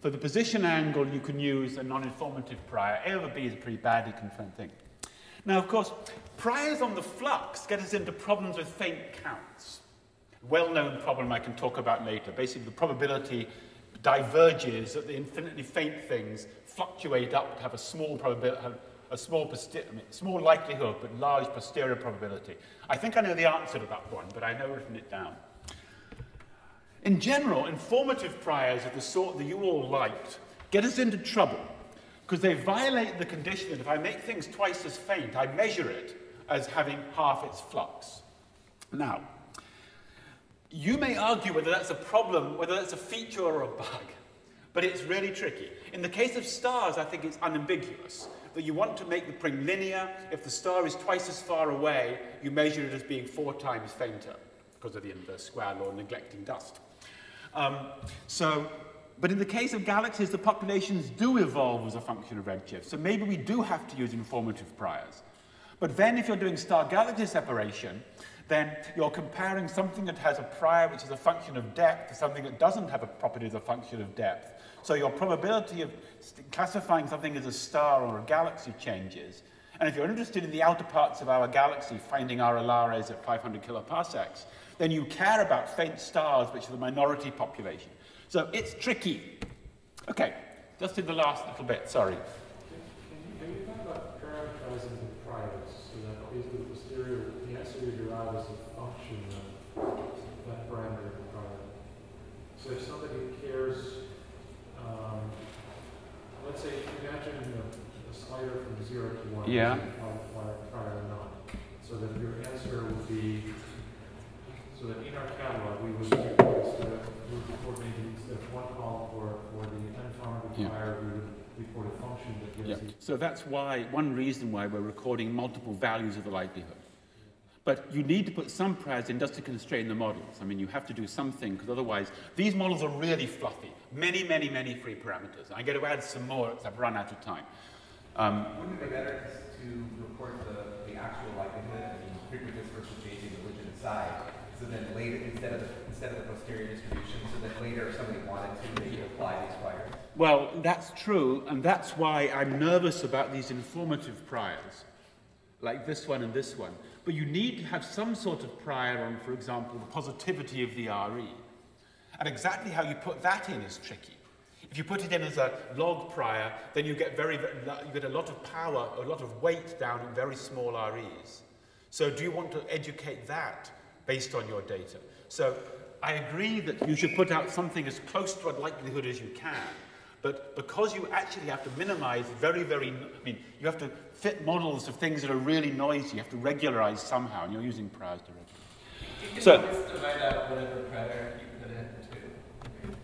For the position angle, you can use a non-informative prior. A over B is a pretty badly confirmed thing. Now, of course, priors on the flux get us into problems with faint counts. Well-known problem I can talk about later. Basically, the probability diverges that the infinitely faint things fluctuate up to have a small probability, a small, small likelihood, but large posterior probability. I think I know the answer to that one, but I know written it down. In general, informative priors of the sort that you all liked get us into trouble because they violate the condition that if I make things twice as faint, I measure it as having half its flux. Now, you may argue whether that's a problem, whether that's a feature or a bug, but it's really tricky. In the case of stars, I think it's unambiguous that you want to make the pring linear. If the star is twice as far away, you measure it as being four times fainter because of the inverse square law neglecting dust. Um, so, but in the case of galaxies, the populations do evolve as a function of redshift. So maybe we do have to use informative priors. But then if you're doing star-galaxy separation, then you're comparing something that has a prior which is a function of depth to something that doesn't have a property as a function of depth. So your probability of classifying something as a star or a galaxy changes. And if you're interested in the outer parts of our galaxy, finding RR Lyraes at 500 kiloparsecs, then you care about faint stars, which are the minority population. So it's tricky. Okay, just in the last little bit, sorry. Can, can, you talk about parameterizing the priors so that basically the posterior, the answer you derive is a function of that parameter of the prior? So if somebody cares, um, let's say, imagine a, a slider from zero to one. Yeah. Prior, or not. So that your answer would be so that in our catalog, we would record, so that we would record maybe instead of one column for, for the unfounded Yeah. prior, we would record a function that gives the So that's why, one reason why we're recording multiple values of the likelihood. But you need to put some priors in just to constrain the models. I mean, you have to do something, because otherwise, these models are really fluffy. Many, many, many free parameters. I'm going to add some more because I've run out of time. Um, Wouldn't it be better to report the, the actual likelihood, I mean, frequentist versus Bayesian religion aside, so then later, instead of the, instead of the posterior distribution, so that later if somebody wanted to, they could apply these priors? Well, that's true, and that's why I'm nervous about these informative priors, like this one and this one. But you need to have some sort of prior on, for example, the positivity of the RE. And exactly how you put that in is tricky. If you put it in as a log prior, then you get, very, you get a lot of power, a lot of weight down in very small REs. So do you want to educate that based on your data? So I agree that you should put out something as close to a likelihood as you can. But because you actually have to minimize very, very, I mean, you have to fit models of things that are really noisy, you have to regularize somehow, and you're using priors to regularize. You can So- always divide out whatever prior you put in too.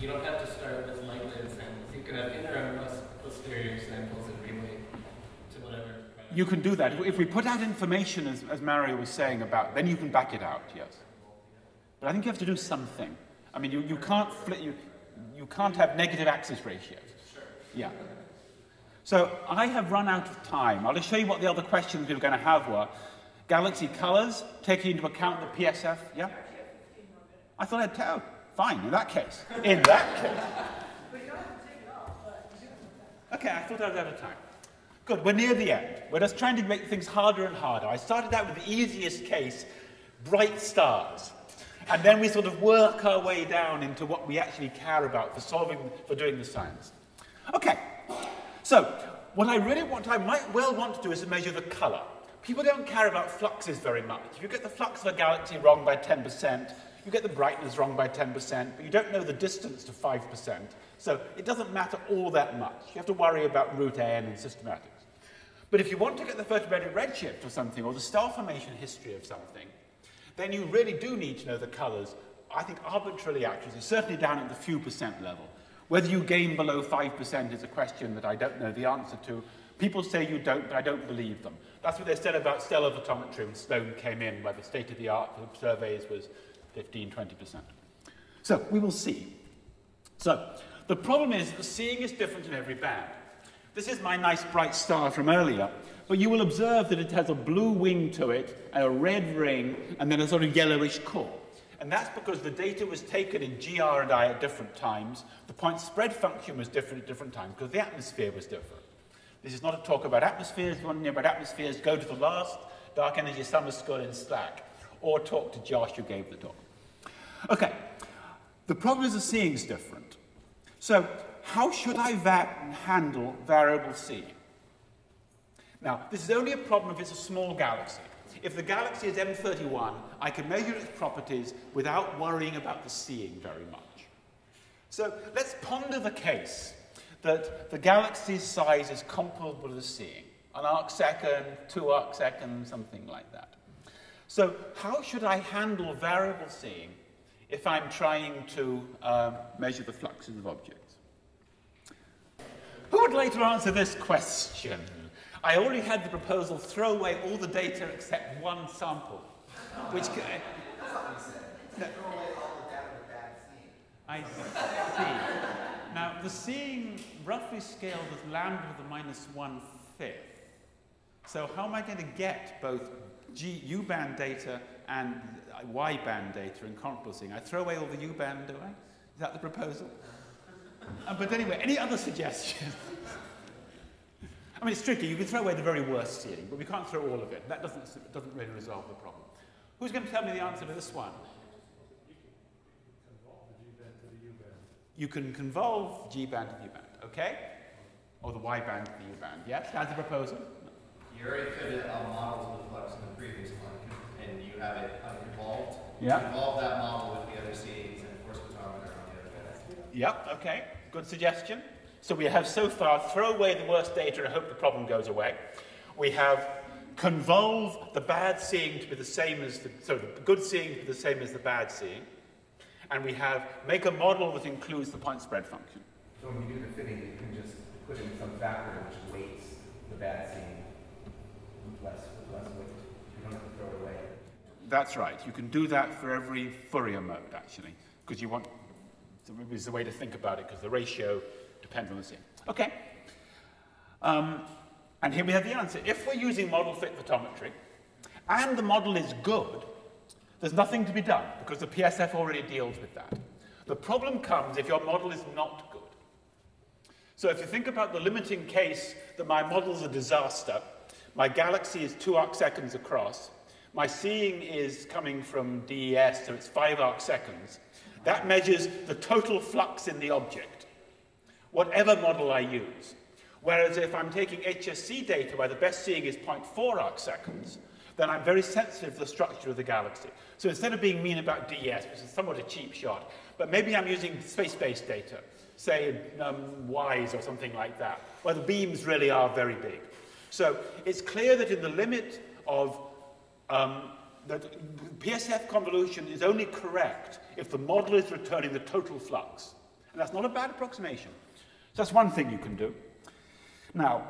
You don't have to start with likelihood samples. You can have interim plus posterior samples and relate to whatever. You can do that. If we put out information, as, as Mario was saying about, then you can back it out, yes. But I think you have to do something. I mean, you, you can't flip, you, you can't have negative axis ratios. Yeah. So I have run out of time. I'll just show you what the other questions we were going to have were. Galaxy colors, taking into account the PSF, yeah? I thought I'd tell. Fine, in that case. In that case. Okay, I thought I was out of time. Good, we're near the end. We're just trying to make things harder and harder. I started out with the easiest case, bright stars. And then we sort of work our way down into what we actually care about for solving, for doing the science. Okay, so what I really want, I might well want to do is to measure the color. People don't care about fluxes very much. If you get the flux of a galaxy wrong by 10%, you get the brightness wrong by 10%, but you don't know the distance to 5%. So it doesn't matter all that much. You have to worry about root n and systematics. But if you want to get the vertebrated redshift or something, or the star formation history of something, then you really do need to know the colors, I think arbitrarily accurately, certainly down at the few percent level. Whether you gain below 5% is a question that I don't know the answer to. People say you don't, but I don't believe them. That's what they said about stellar photometry when Sloan came in, where the state of the art for surveys was 15, 20%. So we will see. So the problem is that seeing is different in every band. This is my nice bright star from earlier, but you will observe that it has a blue wing to it, and a red ring, and then a sort of yellowish core. And that's because the data was taken in GR and I at different times. The point spread function was different at different times because the atmosphere was different. This is not a talk about atmospheres. You want to know about atmospheres, go to the last Dark Energy Summer School in SLAC, or talk to Josh who gave the talk. Okay, the problem is the seeing is different. So how should I va handle variable seeing? Now, this is only a problem if it's a small galaxy. If the galaxy is M31, I can measure its properties without worrying about the seeing very much. So let's ponder the case that the galaxy's size is comparable to the seeing. An arc second, two arc seconds, something like that. So how should I handle variable seeing if I'm trying to uh, measure the fluxes of objects? Who would like to answer this question? I already had the proposal throw away all the data except one sample, which... That's what said. No. Throw away all the data with bad seeing. I see. now, the seeing roughly scaled as lambda to the minus one-fifth. So how am I going to get both G, U-band data and Y-band data in comparable seeing? I throw away all the U-band, do I? Is that the proposal? uh, but anyway, any other suggestions? I mean, it's tricky. You can throw away the very worst seeing, but we can't throw all of it. That doesn't, doesn't really resolve the problem. Who's going to tell me the answer to this one? You can convolve the G-band to the U-band, You can convolve G band to the U band, okay? Or the Y-band to the U-band. Yes, that's a proposal. You already fitted a model of the flux in the previous one, and you have it unconvolved. Yeah. Convolve that model with the other seeds and force photometer on the other bed. Yep, okay. Good suggestion. So we have so far throw away the worst data and hope the problem goes away. We have convolve the bad seeing to be the same as the, so the good seeing to be the same as the bad seeing. And we have make a model that includes the point spread function. So when you do the fitting, you can just put in some factor which weights the bad seeing with less, less weight. You don't have to throw it away. That's right. You can do that for every Fourier mode, actually, because you want, so maybe it's the way to think about it, because the ratio depends on the scene. Okay. Um, and here we have the answer. If we're using model fit photometry, and the model is good, there's nothing to be done, because the PSF already deals with that. The problem comes if your model is not good. So if you think about the limiting case that my model's a disaster, my galaxy is two arc seconds across, my seeing is coming from DES, so it's five arc seconds, that measures the total flux in the object whatever model I use. Whereas if I'm taking HSC data where the best seeing is 0.4 arc seconds, then I'm very sensitive to the structure of the galaxy. So instead of being mean about DES, which is somewhat a cheap shot, but maybe I'm using space-based data, say um, WISE or something like that, where the beams really are very big. So it's clear that in the limit of um, that PSF convolution is only correct if the model is returning the total flux. And that's not a bad approximation. That's one thing you can do. Now,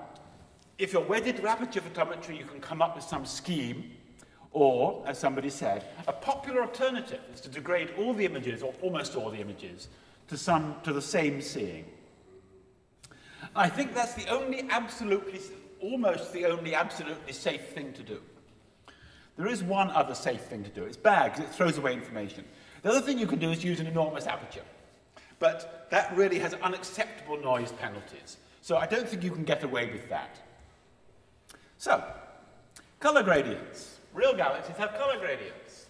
if you're wedded to aperture photometry, you can come up with some scheme, or, as somebody said, a popular alternative is to degrade all the images, or almost all the images, to, some, to the same seeing. I think that's the only absolutely, almost the only absolutely safe thing to do. There is one other safe thing to do. It's bad because it throws away information. The other thing you can do is use an enormous aperture. But that really has unacceptable noise penalties. So I don't think you can get away with that. So, color gradients. Real galaxies have color gradients.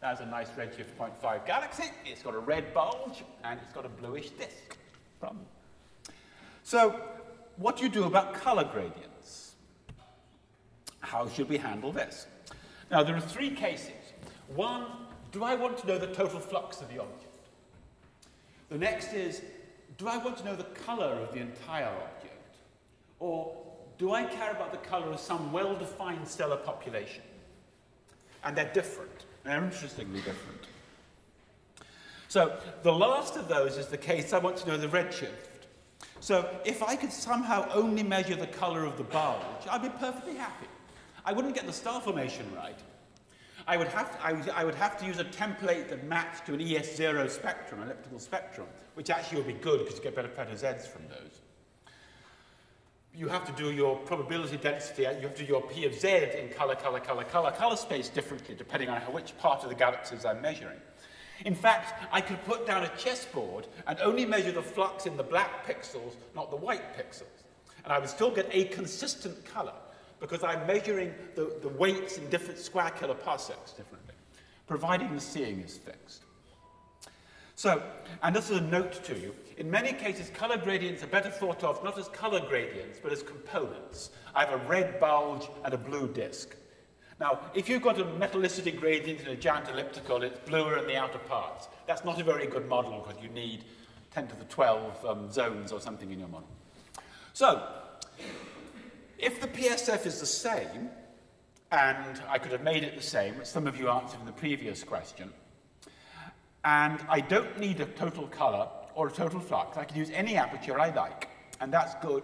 That's a nice redshift 0.5 galaxy. It's got a red bulge, and it's got a bluish disk. Problem. So, what do you do about color gradients? How should we handle this? Now, there are three cases. One, do I want to know the total flux of the object? The next is, do I want to know the color of the entire object? Or do I care about the color of some well-defined stellar population? And they're different. They're interestingly different. So the last of those is the case I want to know the redshift. So if I could somehow only measure the color of the bulge, I'd be perfectly happy. I wouldn't get the star formation right, I would have to, I would, I would have to use a template that maps to an ES0 spectrum, elliptical spectrum, which actually would be good because you get better Petter Zs from those. You have to do your probability density, you have to do your P of Z in color, color, color, color, color space differently depending on how, which part of the galaxies I'm measuring. In fact, I could put down a chessboard and only measure the flux in the black pixels, not the white pixels. And I would still get a consistent color because I'm measuring the, the weights in different square kiloparsecs differently, providing the seeing is fixed. So, and this is a note to you, in many cases color gradients are better thought of not as color gradients, but as components. I have a red bulge and a blue disk. Now, if you've got a metallicity gradient in a giant elliptical, it's bluer in the outer parts. That's not a very good model because you need 10 to the 12 um, zones or something in your model. So, if the PSF is the same, and I could have made it the same, some of you answered in the previous question, and I don't need a total color or a total flux. I can use any aperture I like, and that's good.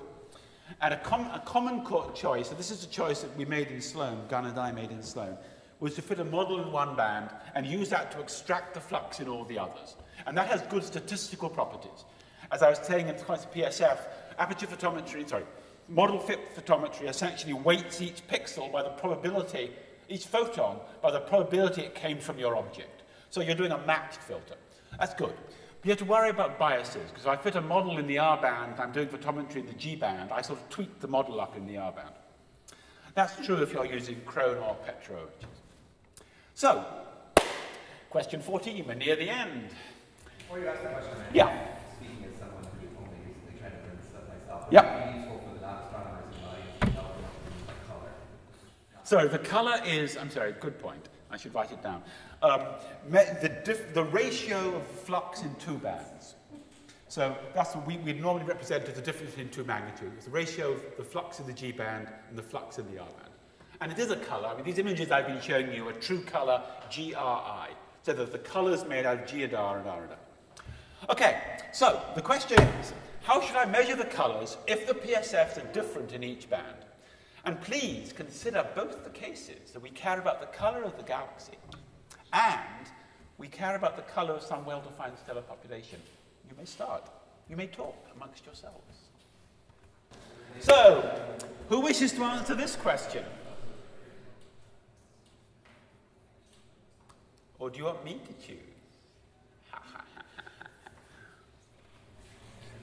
And a, com a common choice, and this is a choice that we made in Sloan, Gunn and I made in Sloan, was to fit a model in one band and use that to extract the flux in all the others. And that has good statistical properties. As I was saying in PSF, aperture photometry, sorry, model fit photometry essentially weights each pixel by the probability, each photon, by the probability it came from your object. So you're doing a matched filter. That's good. But you have to worry about biases, because if I fit a model in the R band, I'm doing photometry in the G band, I sort of tweak the model up in the R band. That's true if you're using Kron or Petro. So, question 14, we're near the end. Before you ask the question, yeah. speaking as someone who only recently tried to learn stuff myself. Yep. It would be useful for the non-astronomers in the audience to know the color. So the color is, I'm sorry, good point. I should write it down. Um, the, the ratio of flux in two bands. So that's what we, we normally represent as the difference in two magnitudes. It's The ratio of the flux in the G band and the flux in the R band. And it is a color. I mean, these images I've been showing you are true color GRI. So that the colors made out of G and R and R and R. Okay, so the question is, how should I measure the colors if the PSFs are different in each band? And please consider both the cases that we care about the color of the galaxy and we care about the color of some well-defined stellar population. You may start. You may talk amongst yourselves. So, who wishes to answer this question? Or do you want me to choose?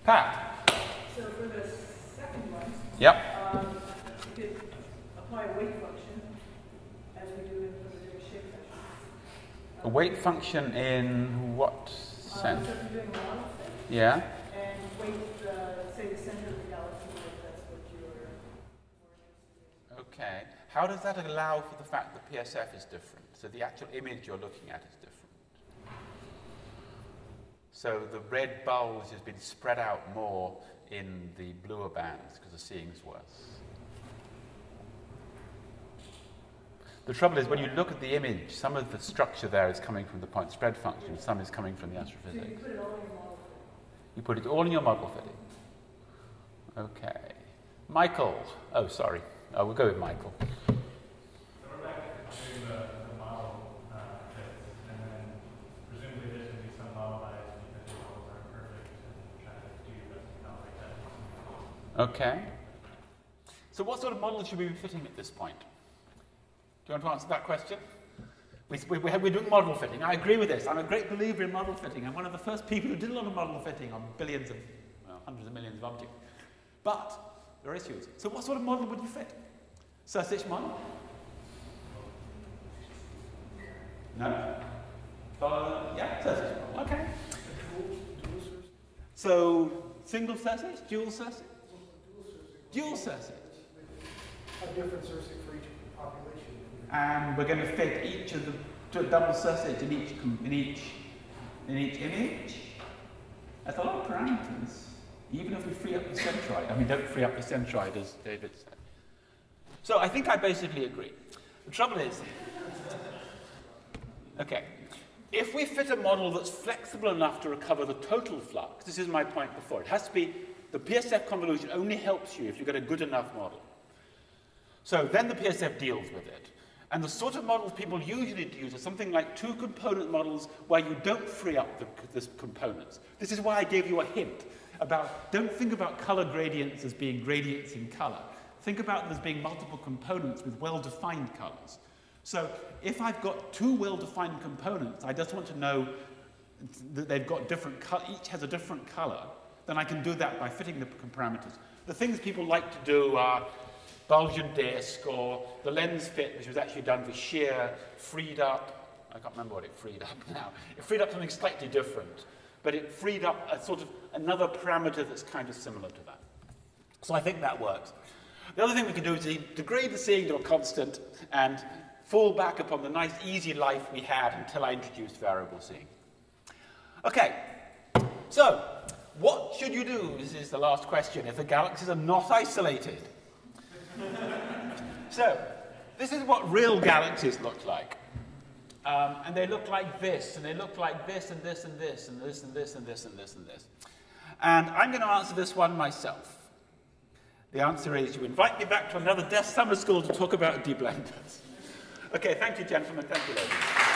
Pat. So for the second one, Yep. Apply a weight function as we do in for the big shape. A weight function in what Uh, sense? so if you're doing a model fit Yeah. and weight, uh, say the center of the galaxy, if that's what you're. Okay. How does that allow for the fact that PSF is different? So the actual image you're looking at is different. So the red bulge has been spread out more in the bluer bands because the seeing's worse. The trouble is when you look at the image, some of the structure there is coming from the point spread function, some is coming from the So you astrophysics. put it all in your model fit. You put it all in your model fitting. Okay. Michael. Oh, sorry. Oh, we'll go with Michael. So we're back to the, the model uh, fits, and then presumably there's going to be some model bias because the models aren't perfect and try to do your best to validate that. Okay. So what sort of model should we be fitting at this point? Do you want to answer that question? We, we, we have, we're doing model fitting. I agree with this. I'm a great believer in model fitting. I'm one of the first people who did a lot of model fitting on billions of, well, hundreds of millions of objects. But there are issues. So what sort of model would you fit? Sersic model? No? Uh, yeah, Sersic model. Okay. So single Sersic, dual Sersic? Dual Sersic. A different Sersic for each population. And we're going to fit each of the double Sersic in each in each in each image. That's a lot of parameters. Even if we free up the centroid, I mean, don't free up the centroid as David said. So I think I basically agree. The trouble is, okay, if we fit a model that's flexible enough to recover the total flux, this is my point before. It has to be the PSF convolution only helps you if you get a good enough model. So then the PSF deals with it. And the sort of models people usually use are something like two component models where you don't free up the, the components. This is why I gave you a hint about don't think about color gradients as being gradients in color. Think about them as being multiple components with well-defined colors. So if I've got two well-defined components, I just want to know that they've got different color, each has a different color, then I can do that by fitting the parameters. The things people like to do are bulge and disc or the lens fit, which was actually done for shear, freed up. I can't remember what it freed up now. It freed up something slightly different, but it freed up a sort of another parameter that's kind of similar to that. So I think that works. The other thing we can do is degrade the seeing to a constant and fall back upon the nice, easy life we had until I introduced variable seeing. Okay, so what should you do? This is the last question if the galaxies are not isolated. so, this is what real galaxies look like. Um, and they look like this, and they look like this, and this, and this, and this, and this, and this, and this, and this. And I'm going to answer this one myself. The answer is you invite me back to another DESC summer school to talk about deblenders. Okay, thank you, gentlemen. Thank you, ladies.